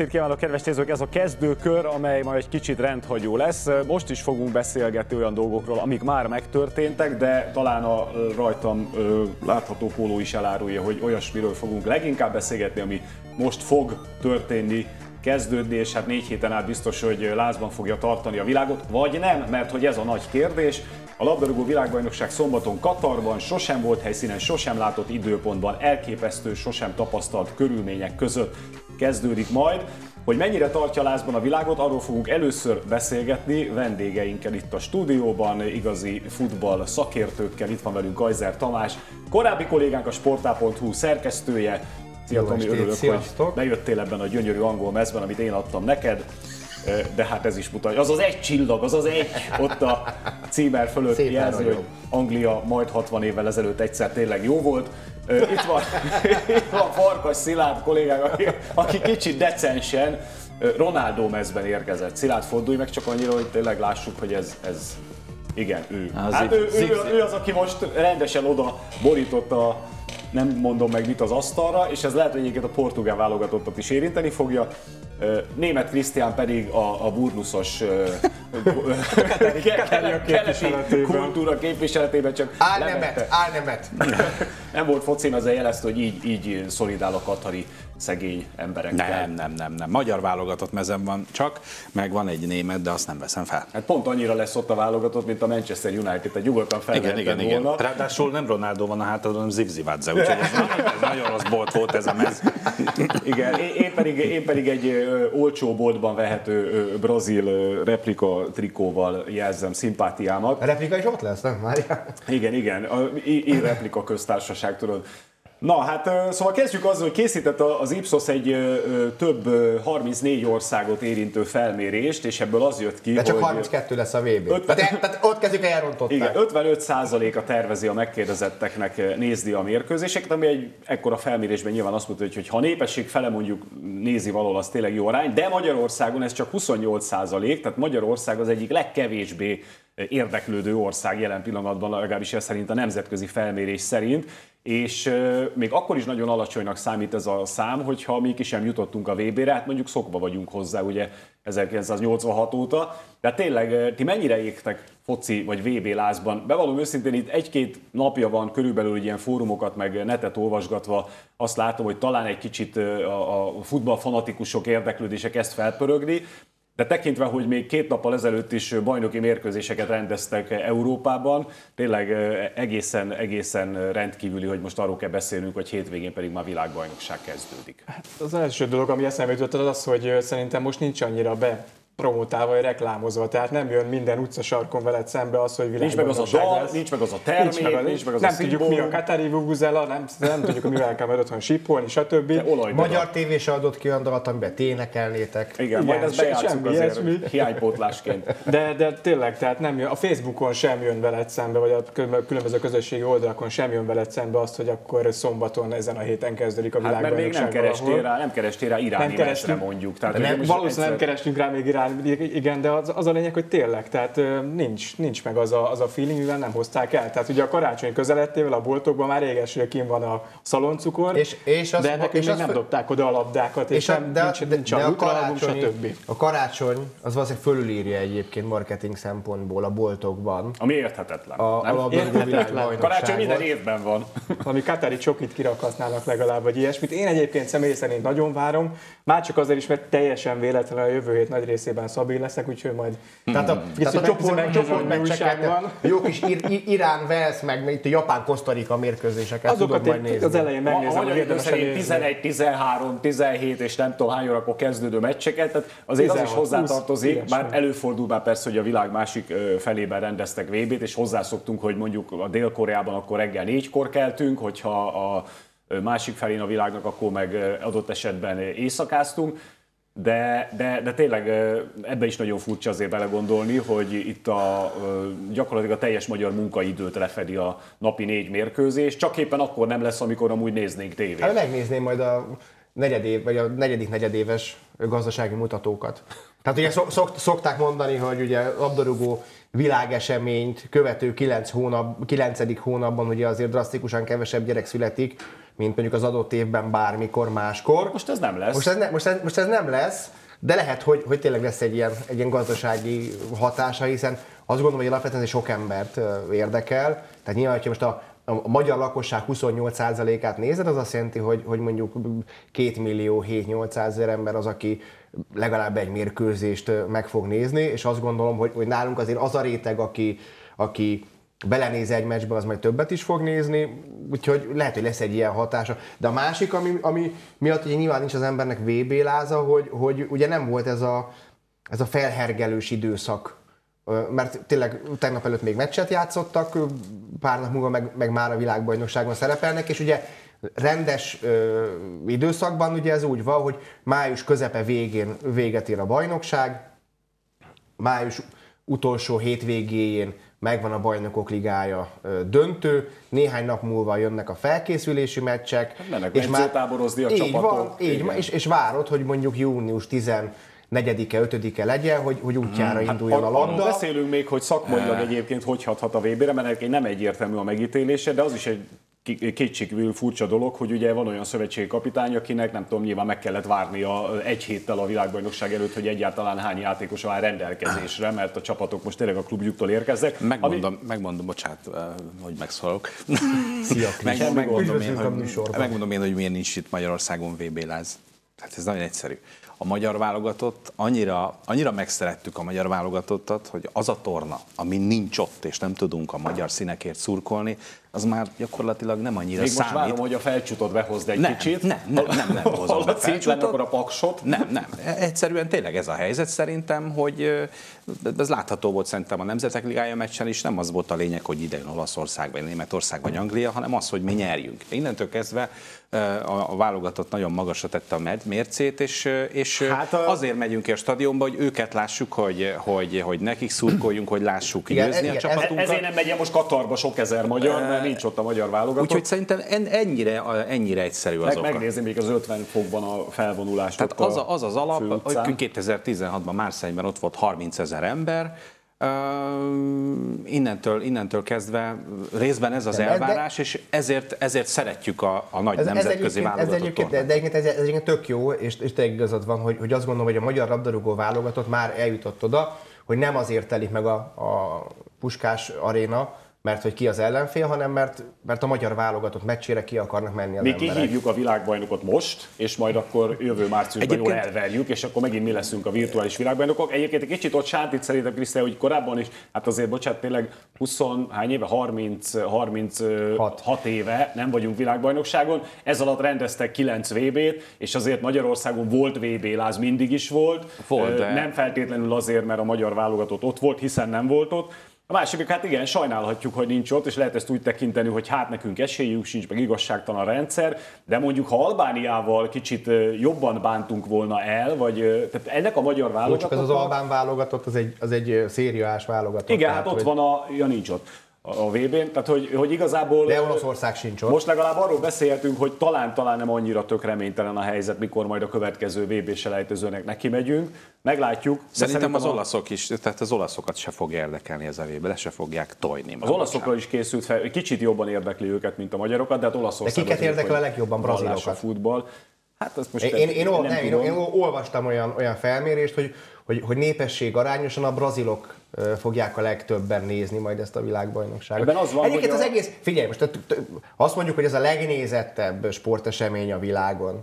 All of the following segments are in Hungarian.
Estét kívánok, kedves nézők! Ez a kezdőkör, amely majd egy kicsit rendhagyó lesz. Most is fogunk beszélgetni olyan dolgokról, amik már megtörténtek, de talán a rajtam ö, látható póló is elárulja, hogy olyasmiről fogunk leginkább beszélgetni, ami most fog történni, kezdődni, és hát négy héten át biztos, hogy lázban fogja tartani a világot, vagy nem, mert hogy ez a nagy kérdés. A labdarúgó világbajnokság szombaton Katarban sosem volt helyszínen, sosem látott időpontban, elképesztő, sosem tapasztalt körülmények között kezdődik majd. Hogy mennyire tartja lázban a világot, arról fogunk először beszélgetni vendégeinkkel itt a stúdióban, igazi futball szakértőkkel. Itt van velünk Gajzer Tamás, korábbi kollégánk a sportá.hu szerkesztője. Szia Tomi, örülök, sziasztok. hogy bejöttél ebben a gyönyörű angol mezben, amit én adtam neked. De hát ez is mutatja, az az egy csillag, az az egy ott a címer fölött Szépen jelzi, hogy. Anglia majd 60 évvel ezelőtt egyszer tényleg jó volt. Itt van, itt van Farkas Szilárd kollégánk, aki, aki kicsit decensen Ronaldo mezben érkezett. Szilárd, fordulj meg csak annyira, hogy tényleg lássuk, hogy ez, ez igen, ő. Az hát ő, ő, ő, az, aki most rendesen oda borította nem mondom meg mit az asztalra, és ez lehet, hogy egyébként a portugál válogatottat is érinteni fogja. Német Krisztián pedig a, a burnuszos keleti kultúra képviseletében csak Álnemet, álnemet. Nem volt focim, ezzel jelezte, hogy így, így szolidál a katari szegény emberekkel. Nem, nem, nem, nem. Magyar válogatott mezem van csak, meg van egy német, de azt nem veszem fel. Hát pont annyira lesz ott a válogatott, mint a Manchester United, tehát nyugodtan fel Igen, igen, igen. volna. Ráadásul nem Ronaldo van a hátadon, hanem Zivzivadze, úgyhogy ez, nagyon- ez nagyon rossz bolt volt ez a mez. Igen, én, én, pedig, én pedig egy olcsó boltban vehető brazil replika trikóval jelzem szimpátiámat. A replika is ott lesz, nem? Várjál. Igen, igen, a I- I- replika köztársaság, tudod. Na hát, szóval kezdjük azzal, hogy készített az Ipsos egy több ö, 34 országot érintő felmérést, és ebből az jött ki, De csak hogy 32 lesz a VB. Ötven- Tehát, tehát ott kezdjük elrontották. igen, 55%-a tervezi a megkérdezetteknek nézni a mérkőzéseket, ami egy ekkora felmérésben nyilván azt mutatja, hogy ha népesség fele mondjuk nézi valahol, az tényleg jó arány, de Magyarországon ez csak 28%, tehát Magyarország az egyik legkevésbé érdeklődő ország jelen pillanatban, legalábbis ez szerint a nemzetközi felmérés szerint, és még akkor is nagyon alacsonynak számít ez a szám, hogyha mi ki sem jutottunk a VB-re, hát mondjuk szokva vagyunk hozzá, ugye 1986 óta, de tényleg eh, ti mennyire égtek foci vagy VB lázban? Bevallom őszintén, itt egy-két napja van körülbelül ilyen fórumokat, meg netet olvasgatva, azt látom, hogy talán egy kicsit a, a futballfanatikusok érdeklődése kezd felpörögni, de tekintve, hogy még két nappal ezelőtt is bajnoki mérkőzéseket rendeztek Európában, tényleg egészen, egészen rendkívüli, hogy most arról kell beszélnünk, hogy hétvégén pedig már világbajnokság kezdődik. Az első dolog, ami eszembe jutott, az az, hogy szerintem most nincs annyira be promotálva vagy reklámozva, tehát nem jön minden utcasarkon veled szembe az, hogy Nincs meg az a világbajnokság dal, lesz. nincs meg az a termék, nincs meg, nincs meg az nem a tudjuk szimbólum. mi a Katari Vuvuzela, nem, nem tudjuk, hogy mivel kell majd otthon sípolni, stb. Magyar tévé se adott ki olyan dalat, amiben ti énekelnétek. Igen, Igen, majd ezt bejátszunk azért ilyesmi. hiánypótlásként. De, de tényleg, tehát nem jön, a Facebookon sem jön veled szembe, vagy a különböző közösségi oldalakon sem jön veled szembe azt, hogy akkor szombaton ezen a héten kezdődik a Hát mert még világbajnokság nem kerestél rá, nem kerestél rá iráni Nem kerestünk. mondjuk. Tehát, nem- Valószínűleg nem kerestünk rá még Irán, igen, de az, az a lényeg, hogy tényleg, tehát nincs, nincs meg az a, az a feeling, mivel nem hozták el. Tehát ugye a karácsony közelettével a boltokban már réges kim van a szaloncukor, És- és az- de nekünk és még az nem dobták oda a labdákat, és, És a, nem, de, nincs, de, nincs de a a karácsony, stb. a karácsony az valószínűleg fölülírja egyébként marketing szempontból a boltokban. Ami érthetetlen. A, a nem? labdarúgó Érthetetlen. Karácsony minden évben van. Ami Katari csokit kirakhatnának legalább, vagy ilyesmit. Én egyébként személy szerint nagyon várom, már csak azért is, mert teljesen véletlenül a jövő hét nagy részében évben Szabi leszek, úgyhogy majd Tehát a, tehát a csoport, csoportmeccseket, jó kis Ir- Ir- Irán, Velsz, meg itt a Japán Kosztarika mérkőzéseket tudod azokat majd itt nézni. az elején A megnézem, hogy érdemes szerint nézni. 11, 13, 17 és nem tudom hány órakor kezdődő meccseket, tehát azért az is 16, hozzátartozik, 20, bár ilyesmi. előfordul már persze, hogy a világ másik felében rendeztek VB-t, és hozzászoktunk, hogy mondjuk a Dél-Koreában akkor reggel négykor keltünk, hogyha a másik felén a világnak, akkor meg adott esetben éjszakáztunk. De, de, de tényleg ebbe is nagyon furcsa azért belegondolni, hogy itt a, gyakorlatilag a teljes magyar munkaidőt lefedi a napi négy mérkőzés, csak éppen akkor nem lesz, amikor amúgy néznénk tévét. Hát megnézném majd a negyedév, vagy a negyedik negyedéves gazdasági mutatókat. Tehát ugye szok, szokták mondani, hogy ugye labdarúgó világeseményt követő 9 hónap, 9. hónapban ugye azért drasztikusan kevesebb gyerek születik, mint mondjuk az adott évben bármikor máskor. Most ez nem lesz. Most ez, ne, most, ez, most ez nem lesz, de lehet, hogy, hogy tényleg lesz egy ilyen, egy ilyen gazdasági hatása, hiszen azt gondolom, hogy alapvetően sok embert érdekel. Tehát nyilván, hogyha most a, a magyar lakosság 28%-át nézed, az azt jelenti, hogy, hogy mondjuk 2 millió 7-800 ezer ember az, aki legalább egy mérkőzést meg fog nézni, és azt gondolom, hogy, hogy nálunk azért az a réteg, aki, aki belenéz egy meccsbe, az majd többet is fog nézni, úgyhogy lehet, hogy lesz egy ilyen hatása. De a másik, ami, ami miatt ugye nyilván nincs az embernek VB láza, hogy, hogy ugye nem volt ez a, ez a felhergelős időszak, mert tényleg tegnap előtt még meccset játszottak, pár nap múlva meg, meg már a világbajnokságon szerepelnek, és ugye rendes ö, időszakban ugye ez úgy van, hogy május közepe végén véget ér a bajnokság, május utolsó hétvégéjén megvan a bajnokok ligája döntő, néhány nap múlva jönnek a felkészülési meccsek. Hát mennek edzőtáborozni a így Van, így igen. van, és, és várod, hogy mondjuk június 14-e, 5-e legyen, hogy, hogy útjára induljon a Arról labda. beszélünk még, hogy szakmailag egyébként hogy hathat a VB-re, mert nem egyértelmű a megítélése, de az is egy kétségkívül furcsa dolog, hogy ugye van olyan szövetségi kapitány, akinek nem tudom, nyilván meg kellett várnia egy héttel a világbajnokság előtt, hogy egyáltalán hány játékos áll rendelkezésre, mert a csapatok most tényleg a klubjuktól érkeznek. Megmondom, megmondom, bocsánat, eh, hogy megszólalok. Szia, Meg, Kis. megmondom, én, hogy, megmondom én, hogy miért nincs itt Magyarországon VB láz. Hát ez nagyon egyszerű. A magyar válogatott, annyira, annyira megszerettük a magyar válogatottat, hogy az a torna, ami nincs ott, és nem tudunk a magyar színekért szurkolni, az már gyakorlatilag nem annyira Még most számít. várom, hogy a felcsutot behozd egy Nem, kicsit. nem, nem, nem, nem hozom lenne, felcsutot. akkor a paksot. Nem, nem. Egyszerűen tényleg ez a helyzet szerintem, hogy ez látható volt szerintem a Nemzetek Ligája meccsen is, nem az volt a lényeg, hogy ide jön Olaszország, vagy Németország, vagy Anglia, hanem az, hogy mi nyerjünk. Innentől kezdve ö, a, a válogatott nagyon magasra tette a med- mércét, és, ö, és Hát a- a... azért megyünk ki a stadionba, hogy őket lássuk, hogy, hogy, hogy nekik szurkoljunk, hogy lássuk Igen, győzni a igen, ez- csapatunkat. Ezért nem megy most Katarba sok ezer magyar, mert nincs ott a magyar válogatott. Úgyhogy szerintem en- ennyire, ennyire egyszerű az meg, oka. megnézni még az 50 fokban a felvonulást. Tehát az, a, az az alap, hogy 2016-ban Márszájban ott volt 30 ezer ember, Üm, innentől, innentől kezdve részben ez az De- de- elvárás, és ezért, ezért szeretjük a, a nagy Ez, nemzetközi egyébként, ez válogatott egyébként, de, de egyébként ez, ez egyébként tök jó, és, és tényleg igazad van, hogy, hogy azt gondolom, hogy a magyar labdarúgó válogatott már eljutott oda, hogy nem azért telik meg a, a Puskás aréna, mert hogy ki az ellenfél, hanem mert, mert a magyar válogatott meccsére ki akarnak menni az Mi emberek. kihívjuk a világbajnokot most, és majd akkor jövő márciusban jól Egyébként- elverjük, és akkor megint mi leszünk a virtuális világbajnokok. Egyébként egy kicsit ott sántít szerintem Krisztián, hogy korábban is, hát azért bocsánat, tényleg 20, hány éve? 30, 36 Hat. éve nem vagyunk világbajnokságon. Ez alatt rendeztek 9 VB-t, és azért Magyarországon volt VB láz, mindig is volt. Volt, de- Nem feltétlenül azért, mert a magyar válogatott ott volt, hiszen nem volt ott. A másik, hát igen, sajnálhatjuk, hogy nincs ott, és lehet ezt úgy tekinteni, hogy hát nekünk esélyünk sincs, meg igazságtalan rendszer, de mondjuk ha Albániával kicsit jobban bántunk volna el, vagy tehát ennek a magyar Jó, csak válogatott. ez az albán válogatott, az egy, az egy szériás válogatott. Igen, tehát, hát ott hogy- van a, ja nincs ott a a VB-n, tehát hogy, hogy igazából... De Olaszország sincs ott. Most legalább arról beszélhetünk, hogy talán-talán nem annyira tök reménytelen a helyzet, mikor majd a következő VB selejtezőnek neki megyünk. Meglátjuk. de Szerintem az a- olaszok is, tehát az olaszokat se fogja érdekelni ez a vébe, le se fogják tojni. Az olaszokról is készült fel, kicsit jobban érdekli őket, mint a magyarokat, de hát Olaszország. De kiket érdekel a legjobban? Brazilokat? a futball. Hát azt most Én, én, én, ol, nem, én, tudom. én olvastam olyan, olyan felmérést, hogy, hogy, hogy népesség arányosan a brazilok fogják a legtöbben nézni majd ezt a világbajnokságot. Ebben az van, Egyébként az a- egész, figyelj, most azt mondjuk, hogy ez a legnézettebb sportesemény a világon.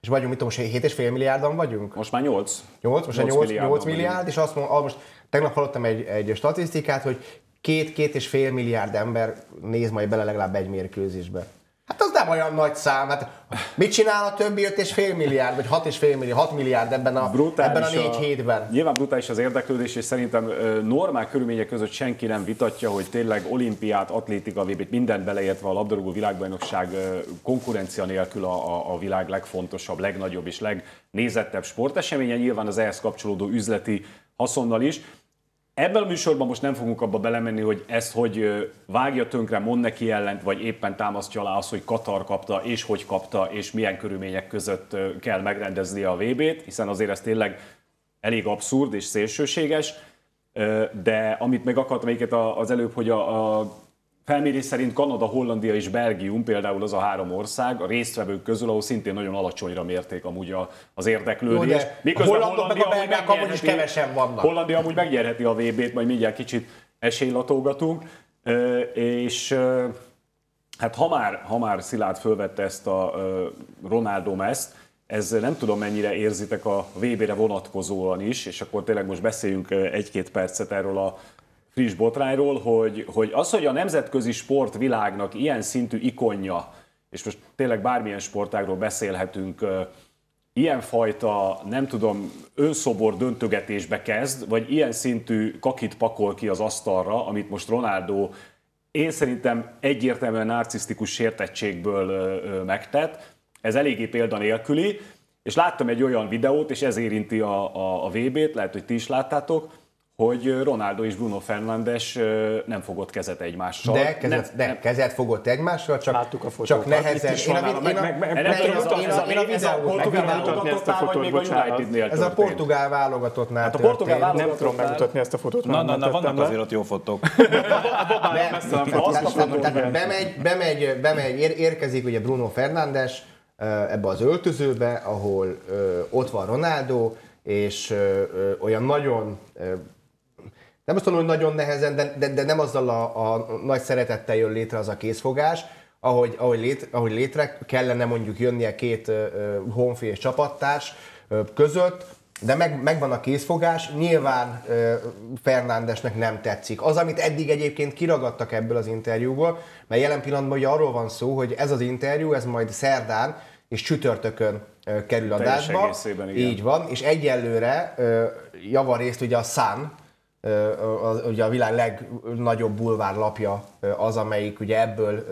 és vagyunk, mit tudom, most 7,5 milliárdan vagyunk? Most már 8. 8, most 8 8, 8, milliárdan 8 vagyunk. milliárd, és azt mondom, most tegnap hallottam egy, egy statisztikát, hogy két, két és fél milliárd ember néz majd bele legalább egy mérkőzésbe. Hát az nem olyan nagy szám. Hát mit csinál a többi 5 és fél milliárd, vagy 6 és fél milliárd, 6 milliárd ebben a, ebben a négy hétben? Nyilván brutális az érdeklődés, és szerintem normál körülmények között senki nem vitatja, hogy tényleg olimpiát, atlétika, vb mindent beleértve a labdarúgó világbajnokság konkurencia nélkül a, a, a világ legfontosabb, legnagyobb és legnézettebb sporteseménye, nyilván az ehhez kapcsolódó üzleti haszonnal is. Ebben a műsorban most nem fogunk abba belemenni, hogy ezt hogy vágja tönkre, mond neki ellent, vagy éppen támasztja alá azt, hogy Katar kapta, és hogy kapta, és milyen körülmények között kell megrendezni a VB-t, hiszen azért ez tényleg elég abszurd és szélsőséges. De amit meg akartam egyiket az előbb, hogy a, a felmérés szerint Kanada, Hollandia és Belgium például az a három ország a résztvevők közül, ahol szintén nagyon alacsonyra mérték amúgy a, az érdeklődést. Jó, de a hollandok meg a belgák amúgy is kevesen vannak. Hollandia amúgy megnyerheti a VB-t, majd mindjárt kicsit esélylatolgatunk. Ö, És hát ha már, ha már Szilárd fölvette ezt a Ronaldo meszt, ez nem tudom mennyire érzitek a VB-re vonatkozóan is, és akkor tényleg most beszéljünk egy-két percet erről a friss botrányról, hogy, hogy az, hogy a nemzetközi sportvilágnak ilyen szintű ikonja, és most tényleg bármilyen sportágról beszélhetünk, ilyenfajta, nem tudom, önszobor döntögetésbe kezd, vagy ilyen szintű kakit pakol ki az asztalra, amit most Ronaldo én szerintem egyértelműen narcisztikus sértettségből megtett. Ez eléggé példanélküli, és láttam egy olyan videót, és ez érinti a, a, a VB-t, lehet, hogy ti is láttátok, hogy Ronaldo és Bruno Fernandes nem fogott kezet egymással. De kezet, nem, de kezet fogott egymással, csak, Láttuk a fotókat. csak nehezen. Itt is van én a, meg- meg- én nem én ez a- portugál meg- válogatottnál, vagy még a. Unitednél Ez a portugál válogatottnál Hát a portugál történt. Nem tudom megmutatni ezt a fotót. Na, na, nem na, vannak azért ott jó fotók. Nem, nem bemegy, bemegy, bemegy, ér- érkezik ugye Bruno Fernandes ebbe az öltözőbe, ahol ott van Ronaldo, és ö, ö, olyan nagyon ö, nem azt mondom, hogy nagyon nehezen, de, de, de nem azzal a, a nagy szeretettel jön létre az a készfogás, ahogy, ahogy, lét, ahogy létre kellene mondjuk jönnie két ö, honfi és csapattárs ö, között, de meg, megvan a készfogás, nyilván ö, Fernándesnek nem tetszik. Az, amit eddig egyébként kiragadtak ebből az interjúból, mert jelen pillanatban ugye arról van szó, hogy ez az interjú, ez majd szerdán és csütörtökön ö, kerül adásba. Így van, és egyelőre ö, javarészt ugye a Sun, az, ugye a világ legnagyobb bulvárlapja ö, az, amelyik ugye ebből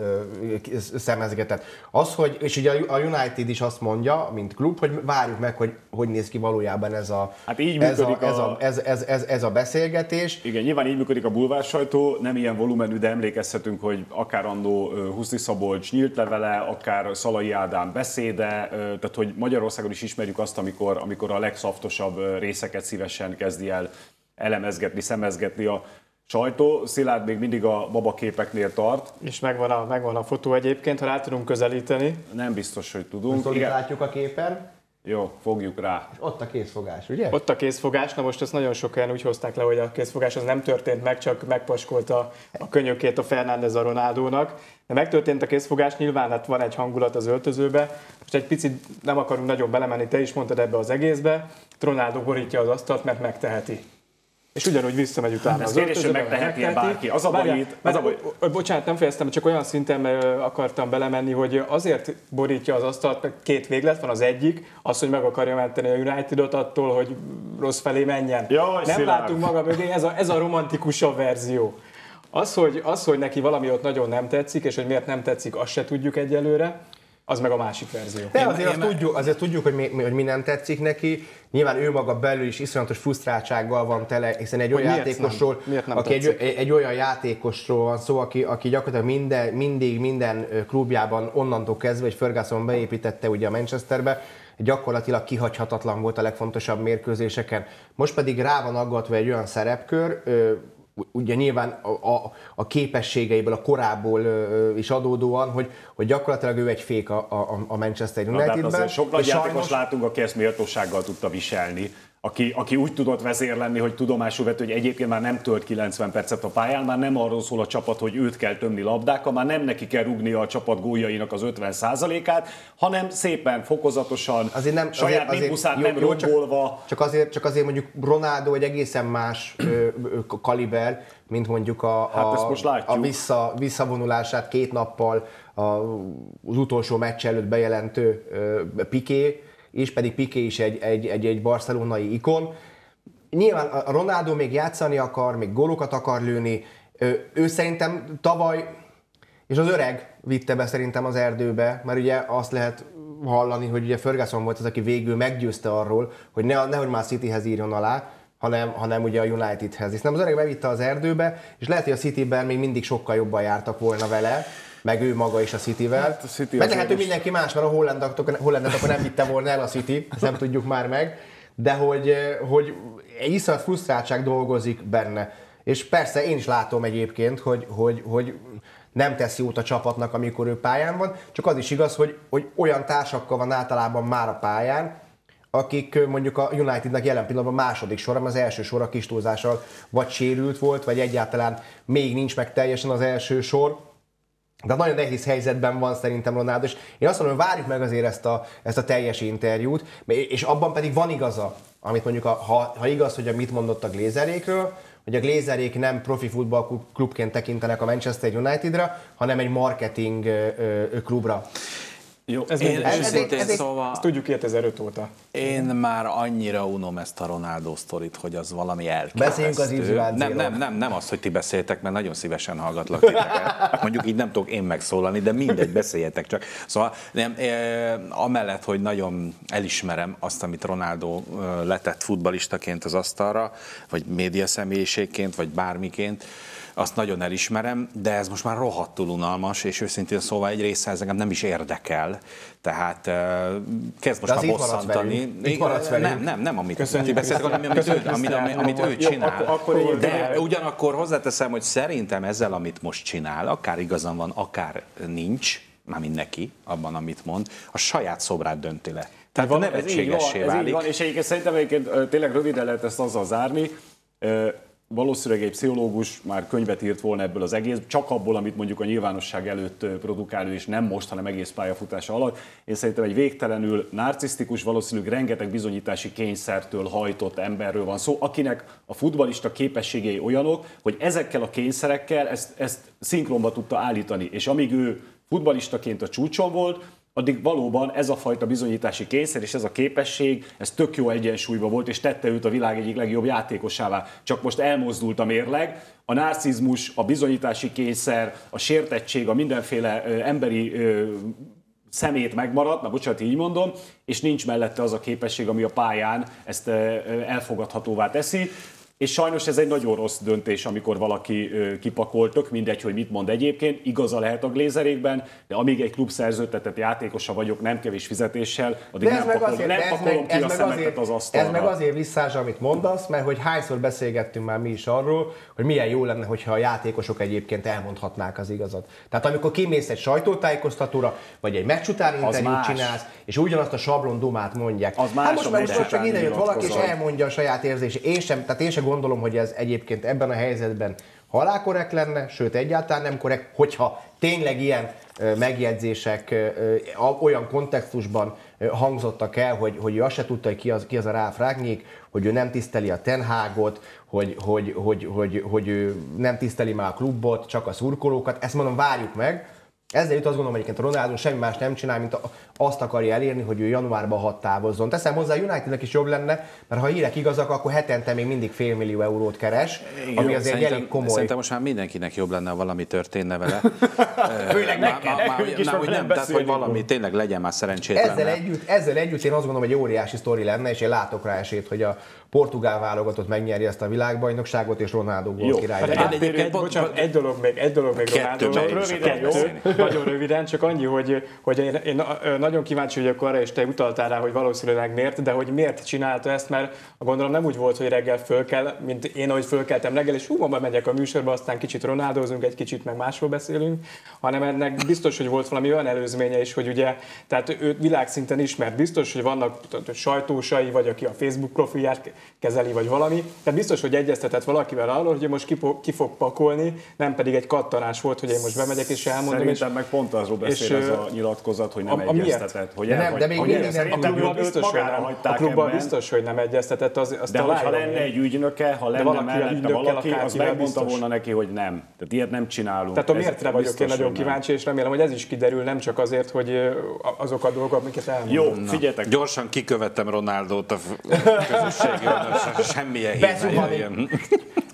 szemezgetett. Az, hogy, és ugye a United is azt mondja, mint klub, hogy várjuk meg, hogy hogy néz ki valójában ez a, Hát így ez, a, ez, a, ez, ez, ez, ez a beszélgetés. Igen, nyilván így működik a bulvár sajtó, nem ilyen volumenű, de emlékezhetünk, hogy akár annó ö, Huszti Szabolcs nyílt levele, akár Szalai Ádám beszéde, tehát hogy Magyarországon is ismerjük azt, amikor, amikor a legszaftosabb részeket szívesen kezdi el elemezgetni, szemezgetni a sajtó. Szilárd még mindig a babaképeknél tart, És megvan a, megvan a fotó egyébként, ha rá tudunk közelíteni. nem biztos, hogy tudunk. Szóval Igen. látjuk a képen, Jó, fogjuk rá. ott a készfogás, ugye? Ott a készfogás, na most ezt nagyon sok helyen úgy hozták le, hogy a készfogás az nem történt meg, csak megpaskolta a könyökét a Fernández a Ronaldónak. De megtörtént a készfogás, nyilván hát van egy hangulat az öltözőbe. Most egy picit nem akarunk nagyon belemenni, te is mondtad ebbe az egészbe. Ronaldo borítja az asztalt, mert megteheti. És ugyanúgy visszamegy utána Ez az kérdés, hogy megteheti. bárki. Az a baj itt- az a baj- Bocsánat, nem fejeztem, csak olyan szinten akartam belemenni, hogy azért borítja az asztalt, mert két véglet van, az egyik, az, hogy meg akarja menteni a Unitedot attól, hogy rossz felé menjen. Jaj, nem Szilárd. látunk maga mögé, ez a, ez a romantikusabb verzió. Az hogy, az, hogy neki valami ott nagyon nem tetszik, és hogy miért nem tetszik, azt se tudjuk egyelőre, az meg a másik verzió. De azért, azt tudjuk, azért tudjuk, hogy mi, hogy mi nem tetszik neki. Nyilván ő maga belül is iszonyatos frusztráltsággal van tele, hiszen egy olyan miért játékosról, nem? Miért nem aki egy, tetszik? egy, egy, olyan játékosról van szó, aki, aki gyakorlatilag minden, mindig minden klubjában onnantól kezdve, hogy Ferguson beépítette ugye a Manchesterbe, gyakorlatilag kihagyhatatlan volt a legfontosabb mérkőzéseken. Most pedig rá van aggatva egy olyan szerepkör, ugye nyilván a, a, a képességeiből, a korából ö, is adódóan, hogy, hogy gyakorlatilag ő egy fék a, a, a Manchester Na, de hát Unitedben. sok nagy játékos sajnos- látunk, aki ezt méltósággal tudta viselni. Aki, aki úgy tudott vezér lenni, hogy tudomásul vett, hogy egyébként már nem tölt 90 percet a pályán, már nem arról szól a csapat, hogy őt kell tömni labdákkal, már nem neki kell rugni a csapat góljainak az 50%-át, hanem szépen, fokozatosan, Azért nem, saját azért, azért, azért, nem jó, rombolva. Csak, csak, azért, csak azért mondjuk Ronaldo egy egészen más ö, ö, kaliber, mint mondjuk a, Hát a, ezt most látjuk. a vissza, visszavonulását két nappal a, az utolsó meccs előtt bejelentő ö, Piqué, és pedig Piqué is egy, egy, egy, egy barcelonai ikon. Nyilván a Ronaldo még játszani akar, még gólokat akar lőni. Ö, Ő szerintem tavaly, és az öreg vitte be szerintem az erdőbe, mert ugye azt lehet hallani, hogy ugye Ferguson volt az, aki végül meggyőzte arról, hogy ne, nehogy már Cityhez írjon alá, hanem, hanem ugye a Unitedhez. És nem az öreg bevitte az erdőbe, és lehet, hogy a Cityben még mindig sokkal jobban jártak volna vele, meg ő maga is a Cityvel. Hát a City meg lehet, hogy mindenki más, mert a hollandok, akkor nem vitte volna el a City, ezt nem tudjuk már meg, de hogy, eh, hogy egy iszonyat frusztráltság dolgozik benne. És persze én is látom egyébként, hogy, hogy, hogy nem tesz jót a csapatnak, amikor ő pályán van, csak az is igaz, hogy, hogy olyan társakkal van általában már a pályán, akik ö, mondjuk a Unitednak jelen pillanatban második sor, mert az első sor a kis túlzással vagy sérült volt, vagy egyáltalán még nincs meg teljesen az első sor. De nagyon nehéz helyzetben van szerintem Ronaldo, és én azt mondom, hogy várjuk meg azért ezt a, ezt a teljes interjút, és abban pedig van igaza, amit mondjuk, a, ha, ha igaz, hogy mit mondott a Glézerékről, hogy a Glézerék nem profi futballklubként tekintenek a Manchester Unitedra, hanem egy marketing klubra. Jó, Ez Én ez- őszintén ez egy- szóval... Ezt tudjuk 2005 óta. Én már annyira unom ezt a Ronaldo sztorit, hogy az valami elképesztő. Beszéljünk az Izraelzéről. nem, nem, nem, nem az, hogy ti beszéltek, mert nagyon szívesen hallgatlak titeket. Mondjuk így nem tudok én megszólalni, de mindegy, beszéljetek csak. Szóval nem, eh, amellett, hogy nagyon elismerem azt, amit Ronaldo eh, letett futbalistaként az asztalra, vagy média személyiségként, vagy bármiként, azt nagyon elismerem, de ez most már rohadtul unalmas, és őszintén szóval egy része ez engem nem is érdekel. Tehát eh, kezd most már bosszantani. velünk. Itt maradsz velünk. Nem, nem, nem, amit Köszönjük, ti beszéltek, hanem amit, ő, amit, amit, amit ő Jó, csinál. akkor- akkor így de ugyanakkor hozzáteszem, hogy szerintem ezzel, amit most csinál, akár igazam van, akár nincs, már neki abban, amit mond, a saját szobrát dönti le. Tehát van, ez így van, nevetségessé ez így válik. van, és egyébként szerintem egyébként tényleg röviden lehet ezt azzal zárni. Valószínűleg egy pszichológus már könyvet írt volna ebből az egész, csak abból, amit mondjuk a nyilvánosság előtt produkál és nem most, hanem egész pályafutása alatt. Én szerintem egy végtelenül narcisztikus, valószínűleg rengeteg bizonyítási kényszertől hajtott emberről van szó, akinek a futbalista képességei olyanok, hogy ezekkel a kényszerekkel ezt, ezt szinkronba tudta állítani. És amíg ő futbalistaként a csúcson volt, addig valóban ez a fajta bizonyítási kényszer és ez a képesség, ez tök jó egyensúlyban volt, és tette őt a világ egyik legjobb játékosává. Csak most elmozdult a mérleg, a narcizmus, a bizonyítási kényszer, a sértettség, a mindenféle emberi szemét megmaradt, na bocsánat, így mondom, és nincs mellette az a képesség, ami a pályán ezt elfogadhatóvá teszi. És sajnos ez egy nagyon rossz döntés, amikor valaki ö, kipakol, tök mindegy, hogy mit mond egyébként, igaza lehet a glézerékben, de amíg egy klub szerződtetett játékosa vagyok, nem kevés fizetéssel, addig nem, pakolom, azért, nem pakolom ki a szemetet azért, az asztalra. ez meg azért visszás, amit mondasz, mert hogy hányszor beszélgettünk már mi is arról, hogy milyen jó lenne, hogyha a játékosok egyébként elmondhatnák az igazat. Tehát amikor kimész egy sajtótájékoztatóra, vagy egy meccs után interjút csinálsz, és ugyanazt a sablon dumát mondják. Az más, hát most meccs most csak ide jött valaki, és elmondja a saját érzését. Én sem, tehát én sem gondolom, hogy ez egyébként ebben a helyzetben halálkorrekt lenne, sőt egyáltalán nem korrekt, hogyha tényleg ilyen megjegyzések olyan kontextusban hangzottak el, hogy, hogy ő azt se tudta, hogy ki az, ki az a Ralf Ragnik, hogy ő nem tiszteli a Tenhágot, hogy, hogy, hogy, hogy, hogy ő nem tiszteli már a klubot, csak a szurkolókat. Ezt mondom, várjuk meg. Ezzel jut azt gondolom, egyébként Ronaldo semmi más nem csinál, mint a- azt akarja elérni, hogy ő januárban hat távozzon. Teszem hozzá, Unitednek is jobb lenne, mert ha a hírek igazak, akkor hetente még mindig fél millió eurót keres, ami azért szerintem, elég komoly. Szerintem most már mindenkinek jobb lenne, ha valami történne vele. Főleg is már- hogy nem nem, tehát hogy valami tényleg legyen már szerencsétlen. Ezzel együtt, ezzel együtt én azt gondolom, hogy egy óriási sztori lenne, és én látok rá esélyt, hogy a portugál válogatott megnyeri ezt a világbajnokságot, és Ronaldo gól király. Hát egy, bocsánat, egy dolog még, egy dolog még Kettő, Ronaldo. csak Röviden, jó? Nagyon röviden, csak annyi, hogy, hogy én, én nagyon kíváncsi vagyok arra, és te utaltál rá, hogy valószínűleg miért, de hogy miért csinálta ezt, mert gondolom nem úgy volt, hogy reggel föl kell, mint én, ahogy fölkeltem reggel, és hú, ma megyek a műsorba, aztán kicsit ronaldozunk, egy kicsit meg másról beszélünk, hanem ennek biztos, hogy volt valami olyan előzménye is, hogy ugye, tehát őt világszinten ismert, biztos, hogy vannak sajtósai, vagy aki a Facebook profilját kezeli, vagy valami. Tehát biztos, hogy egyeztetett valakivel arról, hogy most ki, ki fog pakolni, nem pedig egy kattanás volt, hogy én most bemegyek és elmondom. Szerintem és, meg pont arról beszél ez a nyilatkozat, hogy nem a, a egyeztetett. Hogy De nem, de még mindig nem- a klubban biztos, hogy nem, a klubban biztos, hogy nem egyeztetett. Az, azt De találja lenne egy ügynöke, ha lenne valakivel mellette valaki, az megmondta volna neki, hogy nem. Tehát ilyet nem csinálunk. Tehát a miértre vagyok én nagyon kíváncsi, és remélem, hogy ez is kiderül, nem csak azért, hogy azok a dolgok, amiket elmondom. Jó, figyeljetek, Gyorsan kikövettem Ronaldót a közösségi oldalon, semmilyen hír.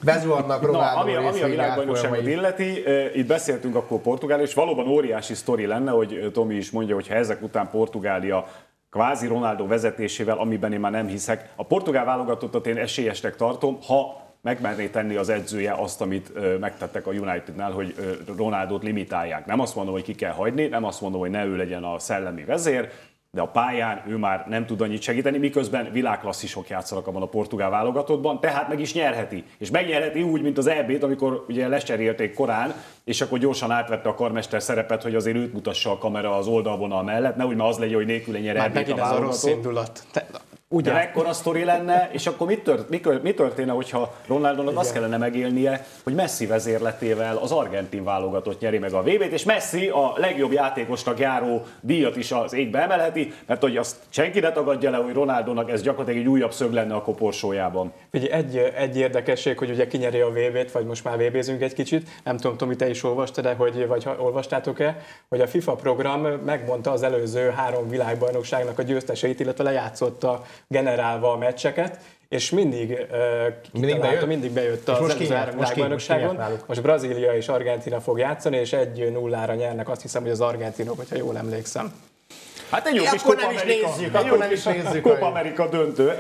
Bezuhannak Na, Ronaldo ami, ami a világbajnokságot illeti, itt beszéltünk akkor Portugál, és valóban óriási sztori lenne, hogy Tomi is mondja, hogy ha ezek után Portugália kvázi Ronaldo vezetésével, amiben én már nem hiszek, a portugál válogatottat én esélyesnek tartom, ha megmerné tenni az edzője azt, amit ö, megtettek a Unitednál, hogy ö, Ronaldot limitálják. Nem azt mondom, hogy ki kell hagyni, nem azt mondom, hogy ne ő legyen a szellemi vezér, de a pályán ő már nem tud annyit segíteni, miközben világklasszisok játszanak abban a portugál válogatottban, tehát meg is nyerheti. És megnyerheti úgy, mint az EB-t, amikor ugye lecserélték korán, és akkor gyorsan átvette a karmester szerepet, hogy azért őt mutassa a kamera az oldalvonal mellett, nehogy már az legyen, hogy nélküle nyer Már EB-t a megint ez a rossz indulat. Te, Ugye ekkora sztori lenne, és akkor mit, tört, mi, mi történne, hogyha Ronaldónak azt kellene megélnie, hogy Messi vezérletével az argentin válogatott nyeri meg a VB-t, és Messi a legjobb játékosnak járó díjat is az égbe emelheti, mert hogy azt senki ne tagadja le, hogy Ronaldónak ez gyakorlatilag egy újabb szög lenne a koporsójában. Figyelj, egy, egy érdekesség, hogy ugye kinyeri a VB-t, vagy most már VB-zünk egy kicsit. Nem tudom, Tomi, te is olvastad -e, hogy, vagy olvastátok-e, hogy a FIFA program megmondta az előző három világbajnokságnak a győzteseit, illetve lejátszotta generálva a meccseket, és mindig, uh, Mindig bejött? mindig bejött az most előző három Most most világbajnokságon. náluk? Most Brazília és Argentina fog játszani, és egy nullára nyernek, azt hiszem, hogy az argentinok, hogyha jól emlékszem. Hát egy jó kis Copa nem is America, nézzük, akkor nem is nézzük Copa a- America döntő.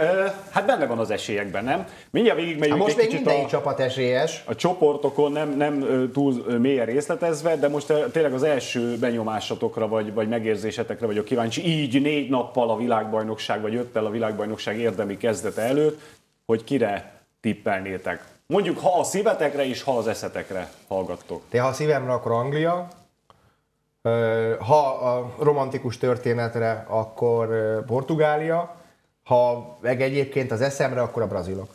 Hát benne van az esélyekben, nem? Mindjárt végig Hát most egy még kicsit a, csapat esélyes. a csoportokon, nem, nem túl mélyen részletezve, de most tényleg az első benyomásatokra vagy, vagy megérzésetekre vagyok kíváncsi, így négy nappal a világbajnokság, vagy öttel a világbajnokság érdemi kezdete előtt, hogy kire tippelnétek. Mondjuk, ha a szívetekre és ha az eszetekre hallgattok. De ha a szívemre, akkor Anglia. Ha a romantikus történetre, akkor Portugália. Ha meg egyébként az eszemre, akkor a brazilok.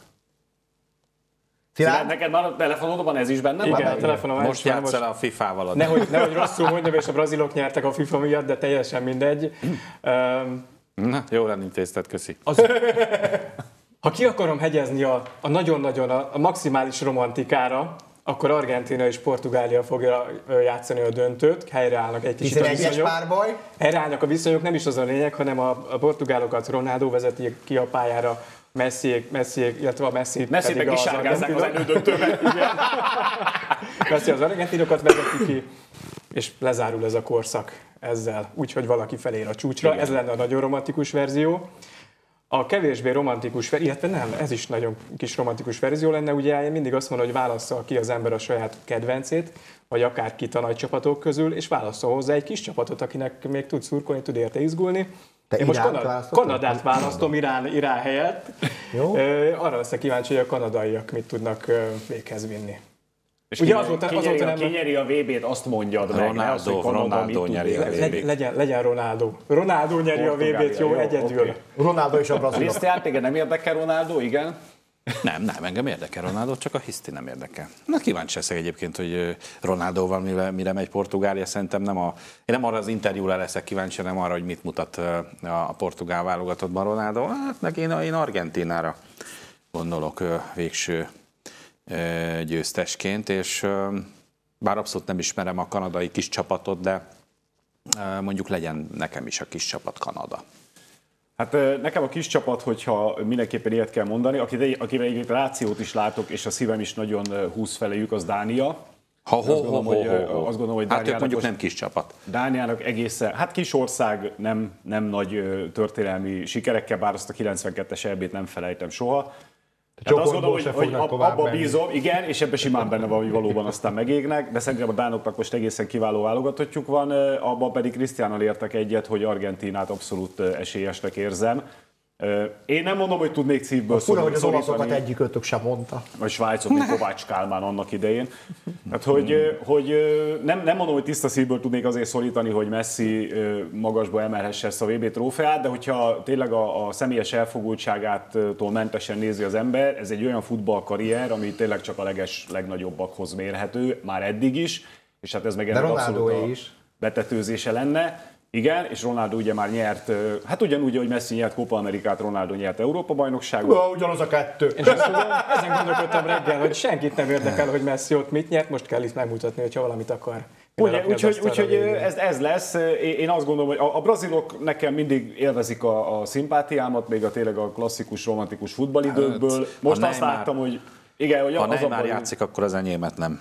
Szilárd, neked már a telefonodban ez is benne van? Igen, a telefonom Most játsz el a FIFA-val. Nehogy, nehogy rosszul mondjam, és a brazilok nyertek a FIFA miatt, de teljesen mindegy. Um, Na, jól elintézted, köszi. ha ki akarom hegyezni a, a nagyon-nagyon a, a maximális romantikára, akkor Argentina és Portugália fogja játszani a döntőt, helyreállnak egy kicsit a viszonyok. párbaj. Helyreállnak a viszonyok, nem is az a lényeg, hanem a, a portugálokat Ronaldo vezeti ki a pályára, Messi, Messi illetve a Messi Messi pedig meg az kisárgázzák az argentinok. elődöntőben. Messi az argentinokat vezeti ki, és lezárul ez a korszak ezzel, úgyhogy valaki felér a csúcsra. Igen. Ez lenne a nagyon romantikus verzió. A kevésbé romantikus, illetve nem, ez is nagyon kis romantikus verzió lenne, ugye én mindig azt mondom, hogy válassza ki az ember a saját kedvencét, vagy akár kit a nagy csapatok közül, és válasszon hozzá egy kis csapatot, akinek még tud szurkolni, tud érte izgulni. Te én most Iránt Kanad- választottad? Kanadát választom Irán, Irán helyett. Jó. Arra leszek kíváncsi, hogy a kanadaiak mit tudnak véghez vinni. És Ugye ki, azóta- ki, azóta nyeri, nem- ki nyeri a VB-t, azt mondjad meg. ne azt, hogy Ronaldo, Ronaldo nyeri a. VB-t. Legy, legyen, legyen Ronaldo. Ronaldo nyeri a VB-t, jó, jó, egyedül. oké. Ronaldo és a brazilok. Krisztián, téged nem érdekel Ronaldo? Igen. Nem, nem, engem érdekel Ronaldo, csak a hiszti nem érdekel. Na kíváncsi leszek egyébként, hogy Ronaldóval mire, mire megy Portugália, szerintem nem a, én nem arra az interjúra leszek kíváncsi, hanem arra, hogy mit mutat a portugál válogatottban Ronaldo. Hát meg én, én Argentinára gondolok végső győztesként, és bár abszolút nem ismerem a kanadai kis csapatot, de mondjuk legyen nekem is a kis csapat Kanada. Hát nekem a kis csapat, hogyha mindenképpen ilyet kell mondani, akit- akivel egy rációt is látok, és a szívem is nagyon húz feléjük, az Dánia. Ha, ho, Azt gondolom, hogy, ö, azt gondolom, hogy hát ők Dániának mondjuk nem kis csapat. Dániának egészen, hát kis ország, nem, nem nagy történelmi sikerekkel, bár azt a 92-es EB-t nem felejtem soha. Tehát azt gondolom, hogy, hogy abba menni. bízom, igen, és ebben simán benne van, hogy valóban aztán megégnek, de szerintem a Dánoknak most egészen kiváló válogatottjuk van, abban pedig Krisztiánnal értek egyet, hogy Argentinát abszolút ö, esélyesnek érzem. Én nem mondom, hogy tudnék szívből Fura, hogy az olaszokat egyikőtök sem mondta. vagy Svájcot, mint Kovács Kálmán annak idején. Hát, hogy, hogy nem, nem mondom, hogy tiszta szívből tudnék azért szorítani, hogy Messi magasba emelhesse ezt a VB trófeát, de hogyha tényleg a, a személyes elfogultságától mentesen nézi az ember, ez egy olyan futballkarrier, ami tényleg csak a leges, legnagyobbakhoz mérhető, már eddig is, és hát ez meg ennek abszolút a betetőzése lenne. Igen, és Ronaldo ugye már nyert, hát ugyanúgy, hogy Messi nyert Copa Amerikát, Ronaldo nyert Európa-bajnokságot. Ja, ugyanaz a kettő. És azt mondom, ezen gondolkodtam reggel, hogy senkit nem érdekel, hogy Messi ott mit nyert, most kell itt megmutatni, hogyha valamit akar. Ugye, úgyhogy, úgyhogy ez, ez lesz. Én azt gondolom, hogy a, a brazilok nekem mindig élvezik a, a szimpátiámat, még a tényleg a klasszikus, romantikus futballidőkből. Most a azt láttam, hogy igen, hogy Ha az a Neymar baj, játszik, akkor az enyémet nem.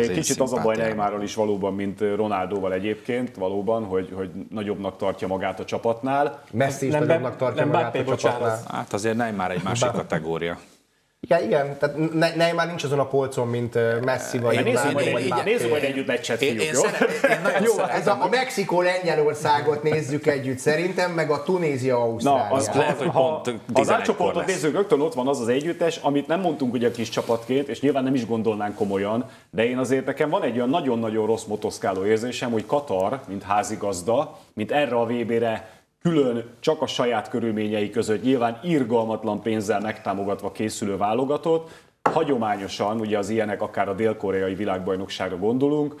Az Kicsit az a baj. Neymarral is valóban, mint Ronaldóval egyébként, valóban, hogy, hogy nagyobbnak tartja magát a csapatnál. Messi is Nem nagyobbnak tartja nem magát Mbappé, a bocsánat. csapatnál. Hát azért Neymar egy másik kategória. Igen, igen, tehát ne, Neymar nincs azon a polcon, mint Messi vagy Ja, nézzük, vagy egy, Mbappé. nézzük majd együtt meccset, Én, fiúk, én, jó? szeret, én Jó, ez a, a Mexikó-Lengyelországot nézzük együtt szerintem, meg a Na, Tunézia-Ausztráliát. az, lehet, hogy ha, pont az 11-kor átcsoportot nézzük, rögtön ott van az az együttes, amit nem mondtunk ugye kis csapatként, és nyilván nem is gondolnánk komolyan, de én azért nekem van egy olyan nagyon-nagyon rossz motoszkáló érzésem, hogy Katar, mint házigazda, mint erre a VB-re külön csak a saját körülményei között nyilván irgalmatlan pénzzel megtámogatva készülő válogatott, hagyományosan, ugye az ilyenek akár a dél-koreai világbajnokságra gondolunk,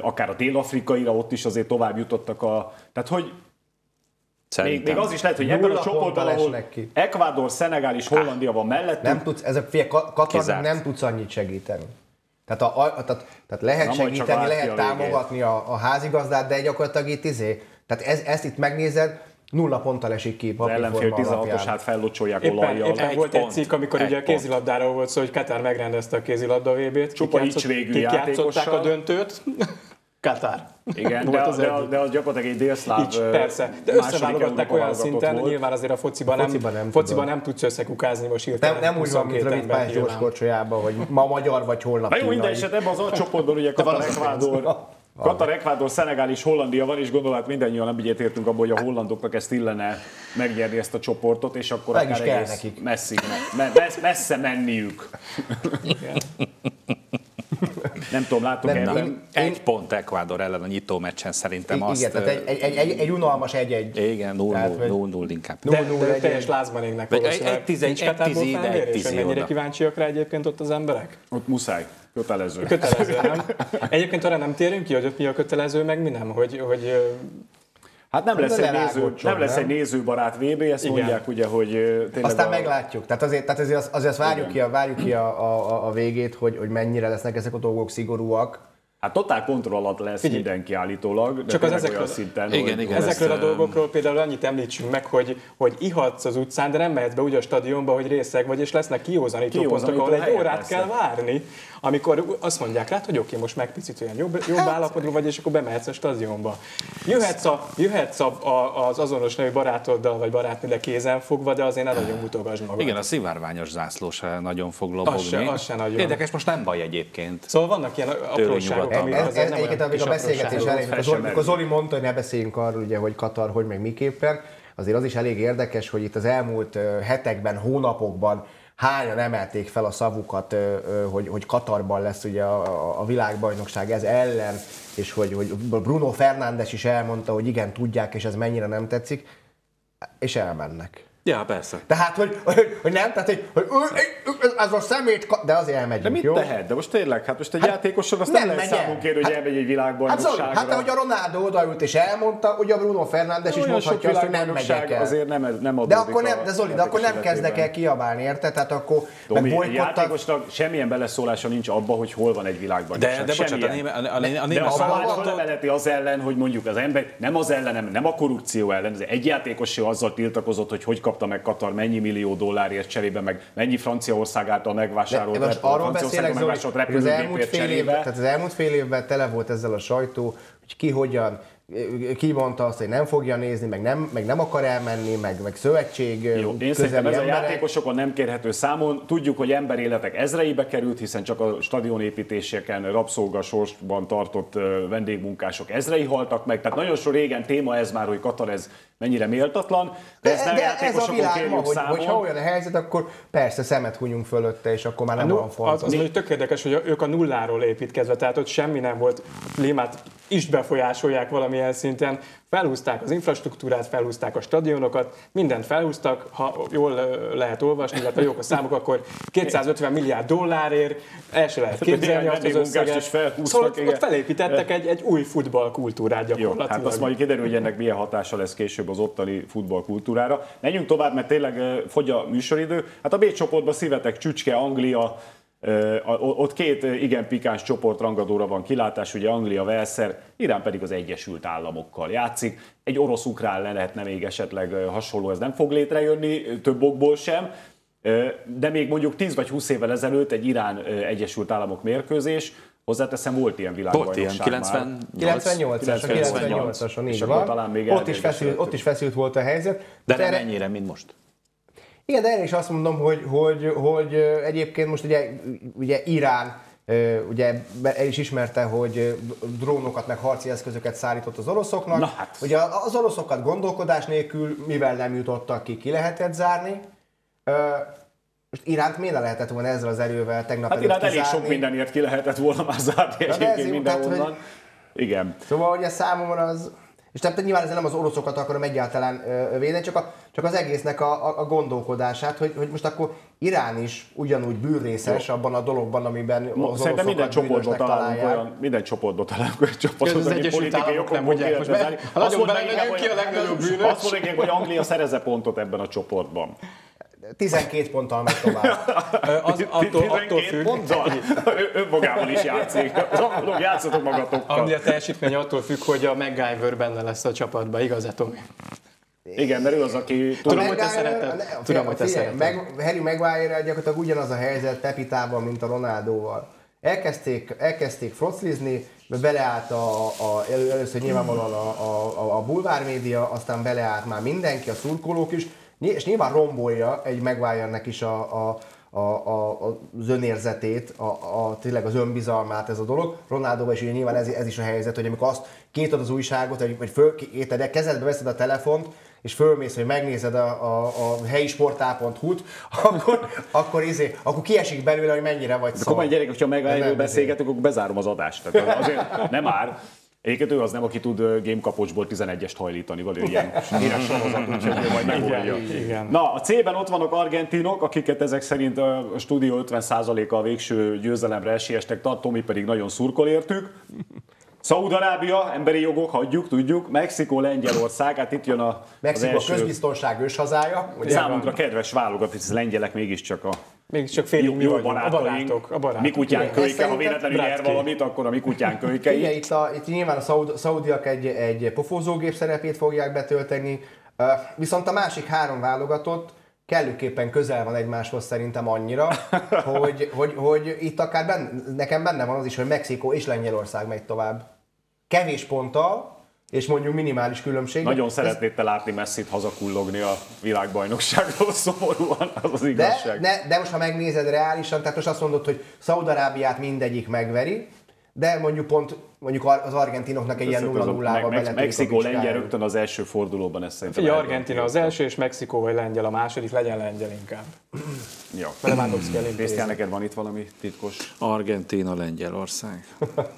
akár a dél-afrikaira, ott is azért tovább jutottak a... Tehát, hogy még, Szerintem. még az is lehet, hogy ebben a csoportban, ahol esnek ki. Ecuador, Szenegál és Hollandia van mellettünk, Nem tudsz, ez a fie, Katarnak Kizárt. nem tudsz annyit segíteni. Tehát, a, a, tehát, tehát lehet Na, segíteni, lehet a támogatni a, a házigazdát, de gyakorlatilag itt izé, tehát ez, ezt itt megnézed, nulla ponttal esik ki az ellenfél papírforma 16-os alapján. hát fellocsolják Éppen, olajjal. éppen Egy volt egy pont. cikk, amikor Egy ugye a pont. kézilabdáról volt szó, hogy Katár megrendezte a kézilabda VB-t. Csupa Kik játszott- icsvégű kik játszották játékossal. a döntőt? Katár. Igen, de, Volt de, az de, az gyakorlatilag egy délszláv Így, persze. De összeválogatták olyan szinten, volt. nyilván azért a fociban nem, Fociban nem fociban nem tudsz összekukázni most Nem, hirtelen. nem úgy van, mint 22 rövid pályás gyors hogy ma magyar vagy holnap Na jó, minden kínai. eset ebben az alcsoportban ugye Katar, van Katar, Ecuador, Szenegál és Hollandia van, és gondolom, hát mindannyian nem egyetértünk abban, hogy a hollandoknak ezt illene megnyerni ezt a csoportot, és akkor Meg akár is kell egész nekik. messzig, me, me, messze menniük. Nem tudom, látok Nem, ebben. én- Egy pont Ecuador ellen a nyitó meccsen szerintem Igen, azt... tehát egy, egy, egy, egy, egy unalmas egy-egy. Igen, 0-0 Tehát, hogy- 0-0 inkább. De, Null-null de egy- teljes lázban égnek Vagy egy- valószínűleg. egy tize- Nincs egy Katárból tizi ide, egy felmérés, tizi hogy mennyire oda. kíváncsiak rá egyébként ott az emberek? Ott muszáj, kötelező. Kötelező, nem? Egyébként arra nem térünk ki, hogy ott mi a kötelező, meg mi nem, hogy, hogy Hát nem Hát lesz, egy, néző, nem lesz egy nézőbarát VB, ezt Igen. mondják ugye, hogy tényleg Aztán a, meglátjuk. Tehát azért, tehát azért, azért azt várjuk Igen. ki, a, várjuk ki a, a, a végét, hogy, hogy mennyire lesznek ezek a dolgok szigorúak. Hát totál kontroll alatt lesz Figyelj. mindenki állítólag, de Csak az ezekről- olyan szinten, Igen, hogy, igen. Ezekről a dolgokról például annyit említsünk meg, hogy, hogy ihatsz az utcán, de nem mehetsz be úgy a stadionba, hogy részeg vagy, és lesznek kiózanító pontok, ahol egy órát lesznek. kell várni, amikor azt mondják rá, hogy oké, most meg picit olyan jobb, jobb állapotban vagy, és akkor bemehetsz a stadionba. Jöhetsz, a, jöhetsz a, a, az azonos nevű barátoddal, vagy barátnőddel kézen fogva, de azért ne nagyon mutogasd magad. Igen, a szivárványos zászló se nagyon fog Az lobogni. se- az se nagyon. Érdekes, most nem baj egyébként. Szóval vannak ilyen apróságok, amik Ez, ez nem egyébként kis a beszélgetés elején, amikor Zoli, mondta, hogy ne beszéljünk arról, ugye, hogy Katar hogy meg miképpen, azért az is elég érdekes, hogy itt az elmúlt hetekben, hónapokban hányan emelték fel a szavukat, hogy, hogy Katarban lesz ugye a, a- világbajnokság ez ellen, és hogy, hogy Bruno Fernández is elmondta, hogy igen, tudják, és ez mennyire nem tetszik, és elmennek. Ja, persze. Tehát, hogy, hogy, hogy nem, tehát, hogy, hogy ez a szemét, ka- de azért elmegyünk, De mit jó? tehet? De most tényleg, hát most egy Hát játékosról azt nem nem, lehet számunk kérni, hogy Hát- elmegy egy Hát, világbajnokságra. Zoli, hát ahogy a Ronaldo odaült és elmondta, hogy a Bruno Fernandes is mondhatja hogy nem megyek el. azért nem, nem De akkor nem, de Zoli, de akkor nem kezdek el kiabálni, érted? Tehát akkor Tomi, meg egy bolykottat. játékosnak semmilyen beleszólása nincs abba, hogy hol van egy világbajnokság. De, de bocsánat, a német, a, a, a német az ellen, hogy mondjuk az ember, nem az ellenem, nem a korrupció ellen, ez egy játékos azzal tiltakozott, hogy hogy kapta meg Katar mennyi millió dollárért cserébe, meg mennyi Franciaország által megvásárolt, de most arról beszélek, Zoli, hogy az elmúlt fél évben, tehát az elmúlt fél évben tele volt ezzel a sajtó, hogy ki hogyan, ki mondta azt, hogy nem fogja nézni, meg nem, meg nem akar elmenni, meg, meg szövetség Jó, én szerintem ez a játékosokon nem kérhető számon. Tudjuk, hogy emberéletek ezreibe került, hiszen csak a stadionépítéseken rabszolgasorsban tartott vendégmunkások ezrei haltak meg. Tehát nagyon sok régen téma ez már, hogy Katar ez mennyire méltatlan. De, ez, nem de ez a világ ma, hogy, hogyha olyan a helyzet, akkor persze szemet hunyunk fölötte, és akkor már nem olyan fontos. Az, az, az tök érdekes, hogy ők a nulláról építkezve, tehát ott semmi nem volt. Lémát is befolyásolják valamilyen szinten. Felhúzták az infrastruktúrát, felhúzták a stadionokat, mindent felhúztak, ha jól lehet olvasni, illetve jók a számok, akkor 250 milliárd dollárért el se lehet képzelni azt az összeget. Is szóval ott, ott felépítettek egy, egy új futballkultúrát gyakorlatilag. Jó, hát azt majd kiderül, hogy ennek milyen hatása lesz később az ottani futballkultúrára. Menjünk tovább, mert tényleg fogy a műsoridő. Hát a B csoportban szívetek Csücske, Anglia, ott két igen pikáns csoport rangadóra van kilátás, ugye Anglia, Velszer, Irán pedig az Egyesült Államokkal játszik. Egy orosz-ukrán le lehetne még esetleg hasonló, ez nem fog létrejönni, több okból sem, de még mondjuk 10 vagy 20 évvel ezelőtt egy Irán-Egyesült Államok mérkőzés, Hozzáteszem, volt ilyen világbajnokság Volt ilyen, 98-as, 98-ason, így van. Talán még ott, is feszült, ott is feszült volt a helyzet. De nem ennyire, mint most. Igen, de én is azt mondom, hogy, hogy, hogy egyébként most ugye, ugye Irán ugye el is ismerte, hogy drónokat meg harci eszközöket szállított az oroszoknak. Na hát. Ugye az oroszokat gondolkodás nélkül, mivel nem jutottak ki, ki lehetett zárni. Most Iránt miért lehetett volna ezzel az erővel tegnap Hát Iránt elég sok mindenért ki lehetett volna már zárni egyébként mindenhonnan. Hogy... Igen. Szóval ugye számomra az, és tehát nyilván ezzel nem az oroszokat akarom egyáltalán védeni, csak, a, csak az egésznek a, a, a gondolkodását, hogy, hogy most akkor Irán is ugyanúgy bűnrészes Jó. abban a dologban, amiben no, az Szerintem minden csoportban találunk olyan, minden csoportban találunk olyan csoportot, az ami politikai okokból nem mondják, most be, azt mondanánk, ki a legnagyobb bűnös. Azt mondanánk, hogy Anglia szereze pontot ebben a csoportban. 12 ponttal megy tovább. az, attól, attól függ. Ponttal? Önmagában is játszik. Az angolok játszatok magatokkal. Anglia teljesítmény attól függ, hogy a MacGyver benne lesz a csapatban, igaz Tomi? Igen, mert ő az, aki... Tudom, hogy te szereted. Tudom, hogy te szereted. Meg, Harry maguire gyakorlatilag ugyanaz a helyzet Pepitában, mint a Ronaldóval. Elkezdték, elkezdték froclizni, beleállt a, a, elő, először nyilvánvalóan a, a, a, a bulvár média, aztán beleállt már mindenki, a szurkolók is, és nyilván rombolja egy maguire is a, a, a, a, az önérzetét, a, a, tényleg az önbizalmát ez a dolog. Ronaldo is ugye nyilván ez, ez is a helyzet, hogy amikor azt kétad az újságot, vagy, vagy föl, kéted, kezedbe veszed a telefont, és fölmész, hogy megnézed a, a, a helyi sportál.hu-t, akkor, akkor, izé, akkor kiesik belőle, hogy mennyire vagy szar. Akkor gyerek, hogyha meg beszélgetünk, akkor bezárom az adást. Azért nem már. Egyébként ő az nem, aki tud game kapocsból 11-est hajlítani, vagy ilyen híres sorozat, úgyhogy ő majd megoldja. Na, a C-ben ott vannak argentinok, akiket ezek szerint a stúdió 50%-a a végső győzelemre esélyestek tart, Tomi pedig nagyon szurkol értük. Szaúd-Arábia, emberi jogok, hagyjuk, tudjuk. Mexikó, Lengyelország, hát itt jön a, Mexikó első... a közbiztonság őshazája. Számunkra kedves válogat, hisz lengyelek mégiscsak a csak félig jó, mi vagyunk, barátok, a barátok. A barátok. Mi kutyán kölyke, ha véletlenül nyer valamit, akkor a mi kutyán kölyke. Igen, itt, a, itt nyilván a szaud, szaudiak egy, egy pofózógép szerepét fogják betölteni, viszont a másik három válogatott kellőképpen közel van egymáshoz szerintem annyira, hogy, hogy, hogy itt akár benne, nekem benne van az is, hogy Mexikó és Lengyelország megy tovább. Kevés ponttal, és mondjuk minimális különbség. Nagyon szeretnéd te látni Messi-t hazakullogni a világbajnokságról szomorúan, az az igazság. De, de, de most ha megnézed reálisan, tehát most azt mondod, hogy Szaudarábiát mindegyik megveri, de mondjuk pont mondjuk az argentinoknak egy ilyen 0 0 ával meg, Mexikó, Lengyel rögtön az első fordulóban ezt szerintem. Ugye Argentina az első, és Mexikó vagy Lengyel a második, legyen Lengyel inkább. Jó. Krisztián, neked van itt valami titkos? Argentina, Lengyelország.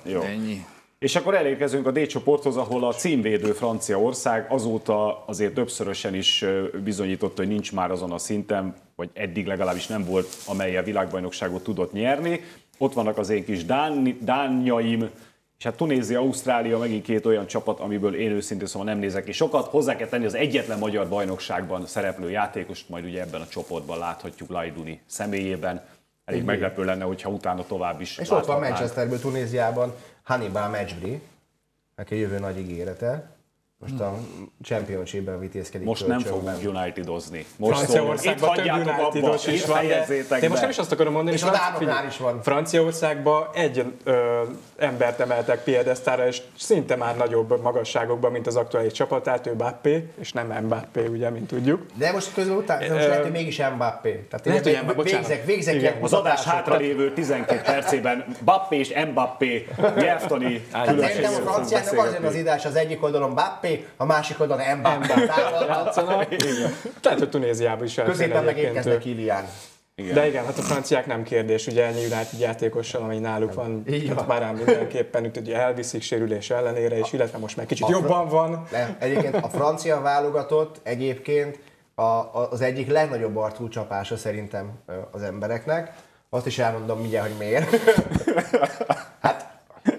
Jó. Ennyi. És akkor elérkezünk a D csoporthoz, ahol a címvédő Franciaország azóta azért többszörösen is bizonyította, hogy nincs már azon a szinten, vagy eddig legalábbis nem volt, amelyel világbajnokságot tudott nyerni. Ott vannak az én kis Dán, Dánjaim, és hát Tunézia, Ausztrália megint két olyan csapat, amiből én őszintén szóval nem nézek ki sokat. Hozzá kell tenni az egyetlen magyar bajnokságban szereplő játékost, majd ugye ebben a csoportban láthatjuk Lajduni személyében. Elég meglepő lenne, hogyha utána tovább is És ott van Manchesterből, Tunéziában Hannibal Mejbri, neki jövő nagy ígérete. Most a Championship-ben vitézkedik Most nem fogunk United-ozni. Most Franciaországban több United-os is van, de, most nem is azt akarom mondani, És hogy a Dánoknál is van. Franciaországban egy ö, embert emeltek piedesztára, és szinte már nagyobb magasságokban, mint az aktuális csapatát, ő Mbappé, és nem Mbappé, ugye, mint tudjuk. De most közben után, de most lehet, hogy mégis Mbappé. Tehát Lehet, hogy Mbappé, végzek, végzek Igen. ilyen Az adás hátralévő 12 percében Bappé és Mbappé nyelvtani Tehát szerintem a franciáknak az az idás az egyik oldalon Mbappé, a másik oldalon Mbappé. Lehet, hogy Tunéziában is elfér Középen meg egyébként érkeznek ő. Ilián. De igen, hát a franciák nem kérdés, ugye ennyi United játékossal, ami náluk van, Így van. hát Barán mindenképpen itt ugye elviszik sérülés ellenére, és illetve most már kicsit jobban van. Nem, egyébként a francia válogatott egyébként a, a, az egyik legnagyobb arcú csapása szerintem az embereknek. Azt is elmondom mindjárt, hogy miért. Hát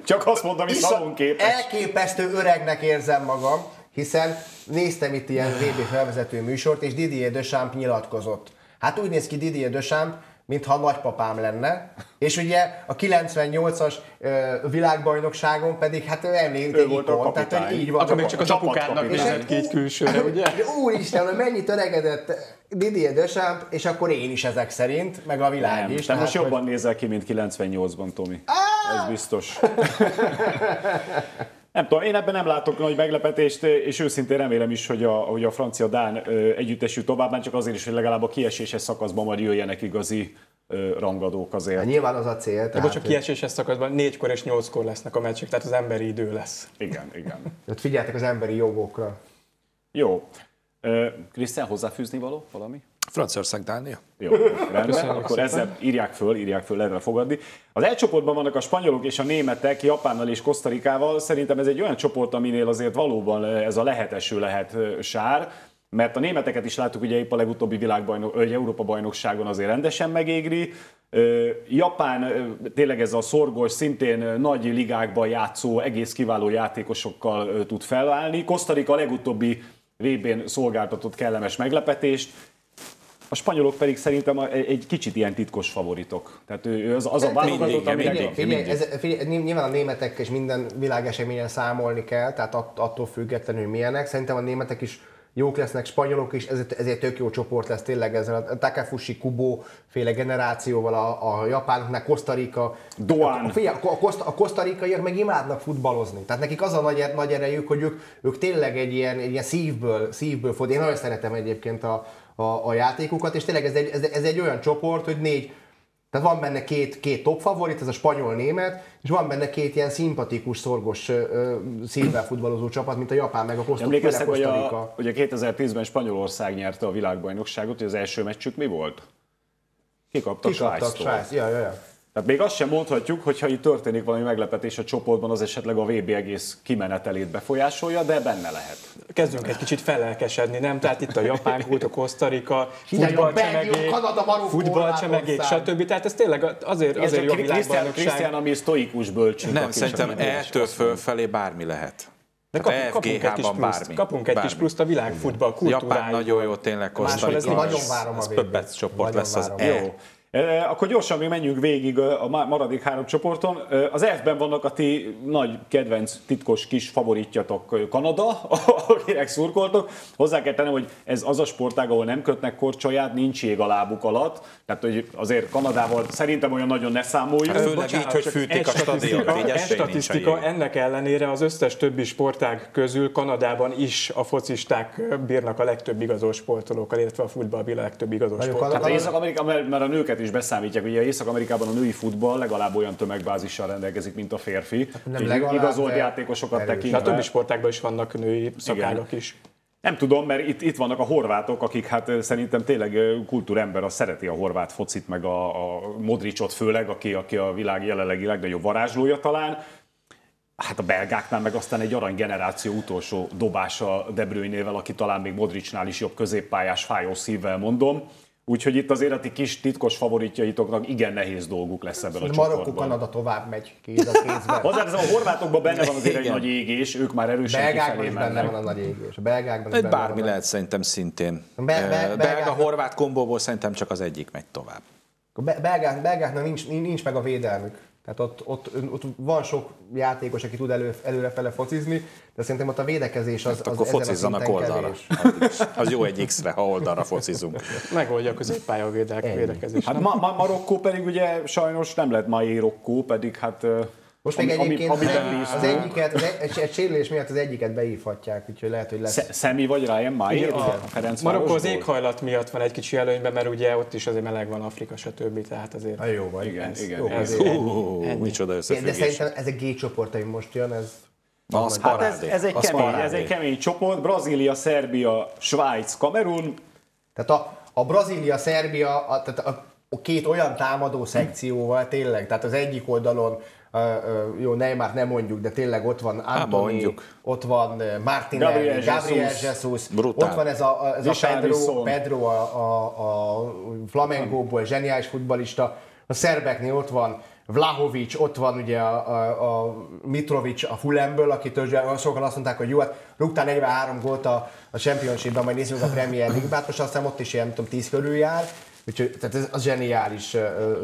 Csak azt mondom, hogy szalonképes. elképesztő öregnek érzem magam, hiszen néztem itt ilyen VB felvezető műsort, és Didier Deschamps nyilatkozott. Hát úgy néz ki Didier Deschamps, mintha a nagypapám lenne, és ugye a 98-as ö, világbajnokságon pedig hát ő volt a ikon, tehát hogy így van. Akkor még csak az apukádnak nézett ki így külsőre, ugye? Úristen, hogy mennyit öregedett Didier Deschamps, és akkor én is ezek szerint, meg a világ Nem, is. te most jobban nézel ki, mint 98-ban, Tomi. Ez biztos. Nem tudom, én ebben nem látok nagy meglepetést, és őszintén remélem is, hogy a, hogy a francia-dán együttes jut tovább, már csak azért is, hogy legalább a kieséses szakaszban majd jöjjenek igazi rangadók azért. Hát nyilván az a cél. De Tehát, csak kieséses szakaszban négykor és nyolckor lesznek a meccsek, tehát az emberi idő lesz. Igen, igen. hogy figyeltek az emberi jogokra. Jó. Krisztián, hozzáfűzni való valami? Franciaország, Dánia? Jó, rendben, akkor ezzel írják föl, írják föl, lehet fogadni. Az egy csoportban vannak a spanyolok és a németek, Japánnal és Kosztarikával. Szerintem ez egy olyan csoport, aminél azért valóban ez a leheteső lehet ö, sár, mert a németeket is láttuk ugye épp a legutóbbi világbajnok, vagy Európa bajnokságon azért rendesen megégri. Ö, Japán tényleg ez a szorgos, szintén nagy ligákban játszó, egész kiváló játékosokkal tud felállni. Kosztarika a legutóbbi VB-n szolgáltatott kellemes meglepetést. A spanyolok pedig szerintem egy kicsit ilyen titkos favoritok. Tehát ő az, az a válogatott, Mindig, amire mindig. Figyelj, ez, figyelj, ny- nyilván a németek és minden világeseményen számolni kell, tehát att- attól függetlenül hogy milyenek. Szerintem a németek is jók lesznek, spanyolok is, ezért, ezért tök jó csoport lesz tényleg ezzel a Takafushi, Kubo féle generációval, a, a japánoknál, Kosztarika. Doan. A, figyelj, a, Koszta, a kosztarikaiak meg imádnak futballozni. Tehát nekik az a nagy, er- nagy erejük, hogy ők, ők tényleg egy ilyen, egy ilyen szívből, szívből fog. Én nagyon szeretem egyébként a, a, a játékukat, és tényleg ez egy, ez, ez egy olyan csoport, hogy négy, tehát van benne két, két top favorit, ez a spanyol-német, és van benne két ilyen szimpatikus, szorgos, szívvel futballozó csapat, mint a japán meg a Koszta- Emlékeztek, hogy a, hogy a 2010-ben Spanyolország nyerte a világbajnokságot, hogy az első meccsük mi volt? Kikaptak Svájctól. Svájc. Ja, ja, ja. Tehát még azt sem mondhatjuk, hogy ha itt történik valami meglepetés a csoportban, az esetleg a VB egész kimenetelét befolyásolja, de benne lehet. Kezdünk egy kicsit felelkesedni, nem? Tehát itt a japán kult, a Kosztarika, futballcsemegék, futballcsemegék, stb. Tehát ez tényleg azért, azért jó világbajnokság. Krisztián, ami sztoikus bölcsünk. Nem, szerintem mondja. fölfelé bármi lehet. De kapunk, kapunk egy kis pluszt, bármi. kapunk egy kis Bármi. pluszt a világ futball kultúrájából. Japán nagyon jó, tényleg Máshol ez Kosztarika. Nagyon várom a pöppec csoport lesz az. E. Akkor gyorsan még menjünk végig a ma- maradék három csoporton. Az F-ben vannak a ti nagy kedvenc titkos kis favoritjatok Kanada, akinek szurkoltok. Hozzá kell tennem, hogy ez az a sportág, ahol nem kötnek korcsolyát, nincs jég a lábuk alatt. Tehát hogy azért Kanadával szerintem olyan nagyon ne számoljuk. Hát főleg Bocsánat, így, hogy fűtik a stadiont, egy statisztika, ennek ellenére az összes többi sportág közül Kanadában is a focisták bírnak a legtöbb igazolt sportolókkal, illetve a futballbírnak a legtöbb Nagyon sportolókkal. Tehát Észak-Amerika, mert mert a nőket is beszámítják, ugye Észak-Amerikában a női futball legalább olyan tömegbázissal rendelkezik, mint a férfi. nem Így legalább, Igazolt de játékosokat erős. De a tekintve. többi sportágban is vannak női szakágak is. Nem tudom, mert itt, itt vannak a horvátok, akik hát szerintem tényleg kultúrember, az szereti a horvát focit, meg a, a Modricot főleg, aki, aki a világ jelenlegi legnagyobb varázslója talán. Hát a belgáknál meg aztán egy aranygeneráció utolsó dobása De Bruyne-vel, aki talán még Modricnál is jobb középpályás, fájó szívvel mondom. Úgyhogy itt azért a ti kis titkos favoritjaitoknak igen nehéz dolguk lesz ebben a Marokkó, csoportban. Kanada tovább megy kéz a kézben. A horvátokban benne van azért egy Igen. nagy égés, ők már erősen Belgákban is benne mennek. van a nagy égés. A belgákban is Egy benne bármi van a- lehet szerintem szintén. Be- be- Belga-horvát kombóból szerintem csak az egyik megy tovább. Belgák, belgáknak nincs, nincs meg a védelmük. Tehát ott, ott, ott van sok játékos, aki tud elő, előrefele focizni, de szerintem ott a védekezés az, Hát az akkor ezen a focizzanak oldalra. kevés. Az jó egy X-re, ha oldalra focizunk. Megoldja a középpálya védek, védekezés. Hát ma, ma, Marokkó pedig ugye sajnos nem lett mai Rokkó, pedig hát... Most még ami- ami- egyébként amiben az bíztunk. egyiket, az egy, egy, egy sérülés miatt az egyiket beívhatják, úgyhogy lehet, hogy lesz. Sze- Szemi vagy Ryan Mai Igen, a igen. Ferenc Marokkó az éghajlat miatt van egy kicsi előnyben, mert ugye ott is azért meleg van Afrika, stb. Tehát azért Na jó vagy. Igen, ez, igen, Jó, ez- azért. Hú, micsoda De összefüggés. szerintem ez egy G csoportaim most jön, ez Az Hát ez, ez, egy Az kemény, ez egy kemény csoport. Brazília, Szerbia, Svájc, Kamerun. Tehát a, a Brazília, Szerbia, a, tehát a, a két olyan támadó szekcióval tényleg, tehát az egyik oldalon jó, Neymar nem mondjuk, de tényleg ott van Antoni, mondjuk. ott van Martinelli, Gabriel Gabriel, Jesus. Jesus, ott van ez a, ez a Pedro. Pedro a, a, a Flamengo-ból, zseniális futbalista, a szerbeknél ott van Vlahovic, ott van ugye a, a, a Mitrovic a Fulemből, akitől sokan azt mondták, hogy jó, hát rúgtál 43 gólt a, a Championshipban, majd nézzük a Premier League-ben, hát most azt hiszem ott is ilyen, nem tudom, 10 körül jár, Úgyhogy tehát ez a zseniális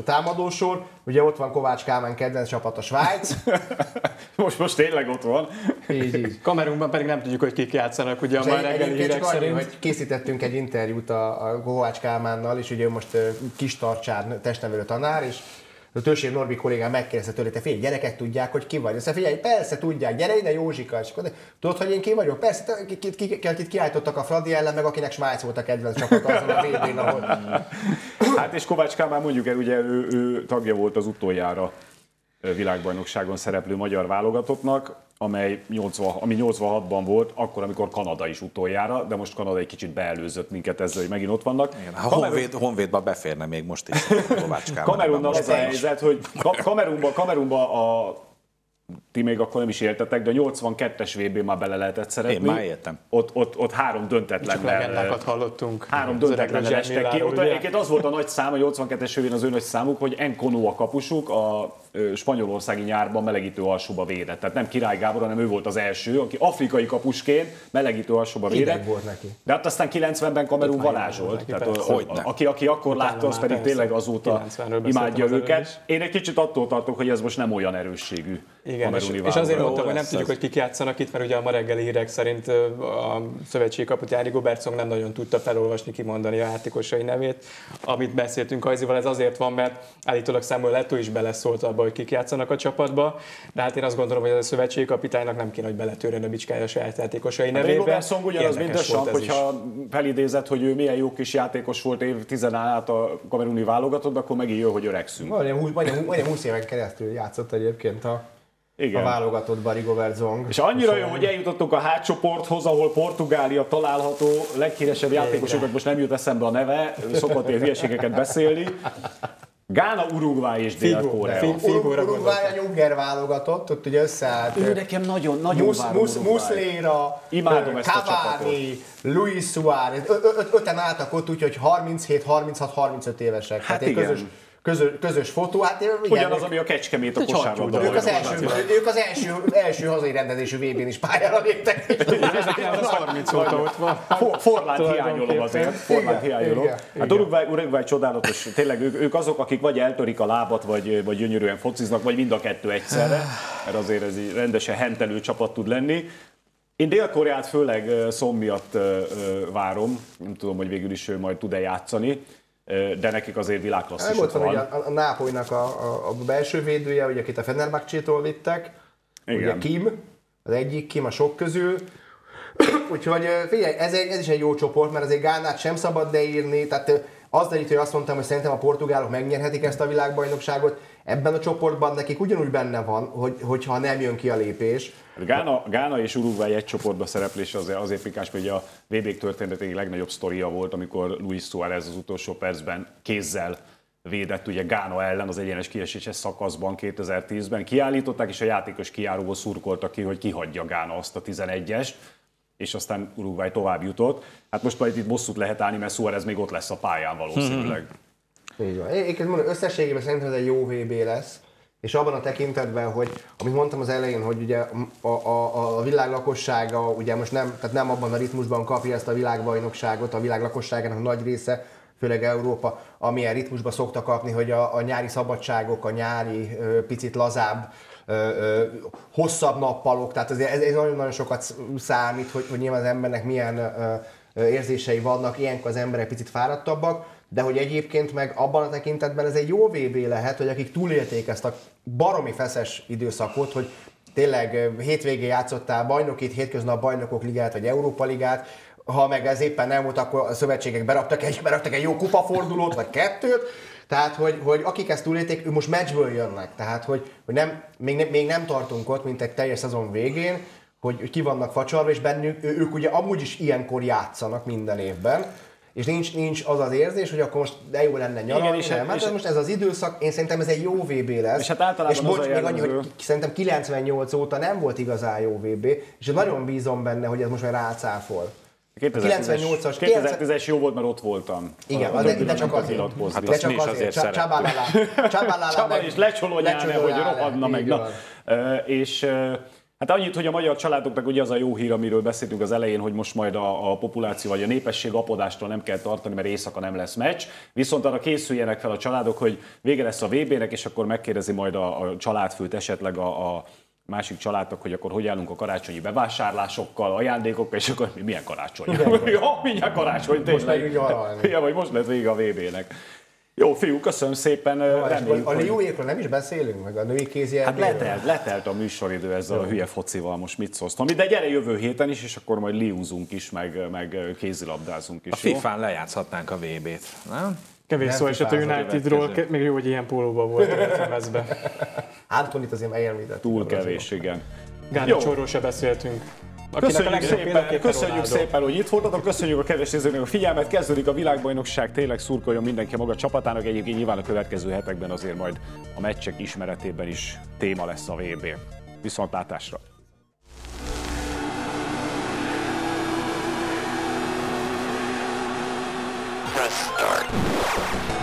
támadósor. Ugye ott van Kovács Kálmán kedvenc csapat a Svájc. Most, most tényleg ott van. Így, így. Kamerunkban pedig nem tudjuk, hogy kik játszanak, ugye a egy- reggeli hírek csak annyi, szerint. hogy készítettünk egy interjút a, a Kovács Kálmánnal, és ugye ő most ö, kis tartsár testnevelő tanár, és a Tösér Norbi kollégám megkérdezte tőle, te figyelj, gyerekek tudják, hogy ki vagy. Azt mondja, figyelj, persze tudják, gyere ide Józsika. És akkor, tudod, hogy én ki vagyok? Persze, te- ki- ki- ki- ki- akit kiállítottak a Fradi ellen, meg akinek Svájc volt a kedvenc csapat azon a VB-n, ahol Hát és Kovács Kálmán mondjuk el, ugye ő, ő tagja volt az utoljára világbajnokságon szereplő magyar válogatottnak, amely 80, ami 86-ban volt, akkor, amikor Kanada is utoljára, de most Kanada egy kicsit beelőzött minket ezzel, hogy megint ott vannak. Igen, A Honvéd, Honvédba beférne még most is. Kamerunnal az a helyzet, hogy Ka- Kamerunba, Kamerunba a ti még akkor nem is éltetek, de a 82-es VB már bele lehetett szeretni. Én már éltem. Ott, ott, ott három Csak döntetlennel legendákat hallottunk. Három döntetlen öreg estek ki. Ott egyébként az volt a nagy szám, a 82-es évén az ő nagy számuk, hogy Enkono a kapusuk a spanyolországi nyárban melegítő alsóba védett. Tehát nem Király Gábor, hanem ő volt az első, aki afrikai kapusként melegítő alsóba védett. volt neki. De hát aztán 90-ben Kamerun varázsolt. neki, Tehát, a- Hogyne. aki, aki akkor látta, az pedig persze. tényleg azóta 90-ről beszéltem imádja őket. is. Én egy kicsit attól tartok, hogy ez most nem olyan erősségű Igen, és, és azért mondtam, hogy nem tudjuk, hogy kik játszanak itt, mert ugye a ma reggeli hírek szerint a szövetségi kaputány Gobertsong nem nagyon tudta felolvasni, kimondani a játékosai nevét. Amit beszéltünk Hajzival, ez azért van, mert állítólag Samuel Leto is beleszólt abba, hogy kik játszanak a csapatba, de hát én azt gondolom, hogy ez a szövetségi kapitánynak nem kéne, hogy beletörjön a bicskája a saját játékosai Hát nevébe. Rigobert Song ugyanaz, mint is. hogyha felidézett, hogy ő milyen jó kis játékos volt évtizeden át a kameruni válogatott, akkor megint jön, hogy öregszünk. majdnem, húsz- majdnem, majdnem 20 éven keresztül játszott egyébként a, Igen. a válogatottban Rigobert Zong. És annyira jó, hogy eljutottunk a hátcsoporthoz, ahol Portugália található, leghíresebb játékosokat most nem jut eszembe a neve, szokott ilyen hülyeségeket beszélni. Gána, Uruguay és Dél-Korea. Uruguay a Nyugger válogatott, ott ugye összeállt. Ő nekem nagyon, nagyon Mus, várom Mus, Uruguayt. Muslera, Imádom ezt Cavani, Luis Suárez, öten álltak ott, úgyhogy 37, 36, 35 évesek. Hát egy igen. közös, közös, közös fotó. Hát igen, Ugyanaz, ők- ami a Kecskemét a hattyú, ők az, volt. első, ők az első, első hazai rendezésű VB-n is pályára léptek. Ez 30 óta ott van. For, Forlánt Tulajdonképpen. hiányolom azért, Forlánt Igen, hiányolom. Hát Uruguay, Uruguay csodálatos, tényleg ők, ők azok, akik vagy eltörik a lábat, vagy, vagy gyönyörűen fociznak, vagy mind a kettő egyszerre, mert azért ez így rendesen hentelő csapat tud lenni. Én Dél-Koreát főleg Szom miatt várom, nem tudom, hogy végül is ő majd tud-e játszani, de nekik azért Nem világklasszisok ott van ugye a, a Nápolynak a, a, a belső védője, ugye, akit a Fenerbahce-tól vittek. Ugye Igen. Kim, az egyik Kim a sok közül. Úgyhogy figyelj, ez, egy, ez is egy jó csoport, mert azért Gánát sem szabad leírni, tehát az derít, hogy azt mondtam, hogy szerintem a portugálok megnyerhetik ezt a világbajnokságot. Ebben a csoportban nekik ugyanúgy benne van, hogy, hogyha nem jön ki a lépés. Gána, Gána és Uruguay egy csoportba szereplése azért, azért pikás, hogy a vb történetének legnagyobb sztoria volt, amikor Luis Suárez az utolsó percben kézzel védett ugye Gána ellen az egyenes kieséses szakaszban 2010-ben. Kiállították, és a játékos kiáróból szurkoltak ki, hogy kihagyja Gána azt a 11-est, és aztán Uruguay tovább jutott. Hát most majd itt bosszút lehet állni, mert Suárez még ott lesz a pályán valószínűleg. Így van. Én mondom, összességében szerintem ez egy jó VB lesz, és abban a tekintetben, hogy amit mondtam az elején, hogy ugye a, a, a világ lakossága ugye most nem, tehát nem abban a ritmusban kapja ezt a világbajnokságot, a világ lakosságának nagy része főleg Európa, amilyen ritmusba szokta kapni, hogy a, a nyári szabadságok, a nyári picit lazább, ö, ö, hosszabb nappalok, tehát ez, ez nagyon-nagyon sokat számít, hogy, hogy nyilván az embernek milyen ö, érzései vannak, ilyenkor az emberek picit fáradtabbak, de hogy egyébként meg abban a tekintetben ez egy jó VB lehet, hogy akik túlélték ezt a baromi feszes időszakot, hogy tényleg hétvégén játszottál bajnokit, hétköznap bajnokok ligát, vagy Európa ligát, ha meg ez éppen nem volt, akkor a szövetségek beraktak egy, beraktak egy jó kupafordulót, vagy kettőt, tehát, hogy, hogy akik ezt túlélték, ők most meccsből jönnek. Tehát, hogy, hogy nem, még, nem, még nem tartunk ott, mint egy teljes szezon végén, hogy, ki vannak facsarva, és bennük ők ugye amúgy is ilyenkor játszanak minden évben és nincs, nincs az az érzés, hogy akkor most de jó lenne nyaralni, Igen, és nem, hát- hát és- most ez az időszak, én szerintem ez egy jó VB lesz. És hát általában és bocs, még annyi, hogy szerintem 98 óta nem volt igazán jó VB, és nagyon bízom benne, hogy ez most már rácáfol. 2010-es 2008-as 2010-es jó volt, mert ott voltam. Igen, az de, de csak azért. Hát de csak azért azért. Csaba meg- is lecsololjál, hogy rohadna meg. Na. És hát annyit, hogy a magyar családoknak ugye az a jó hír, amiről beszéltünk az elején, hogy most majd a, a populáció vagy a népesség apodástól nem kell tartani, mert éjszaka nem lesz meccs. Viszont arra készüljenek fel a családok, hogy vége lesz a VB-nek, és akkor megkérdezi majd a, a családfőt esetleg a, a másik családnak, hogy akkor hogy állunk a karácsonyi bevásárlásokkal, ajándékokkal, és akkor mi milyen karácsony? ja, mindjárt karácsony, tényleg. nyaralni. Ja, vagy most lesz vége a VB-nek. Jó, fiú, köszönöm szépen. És Reméljük, A jó évről nem is beszélünk, meg a női kézi Hát letelt, letelt a műsoridő ezzel a hülye focival, most mit szólsz, Tomi? De gyere jövő héten is, és akkor majd liúzunk is, meg, meg kézilabdázunk is, A jó? FIFA-n lejátszhatnánk a VB-t, nem? Kevés Nem szó esett a Unitedról, még jó, hogy ilyen pólóban volt a filmezben. Antonit azért elmített. Túl kevés, igen. Gáni Jó. Csóról se beszéltünk. Köszönjük szépen, köszönjük szépen, hogy itt voltatok, köszönjük a kedves nézőknek a figyelmet, kezdődik a világbajnokság, tényleg szurkoljon mindenki a maga csapatának, egyébként nyilván a következő hetekben azért majd a meccsek ismeretében is téma lesz a VB. Viszontlátásra! Press start.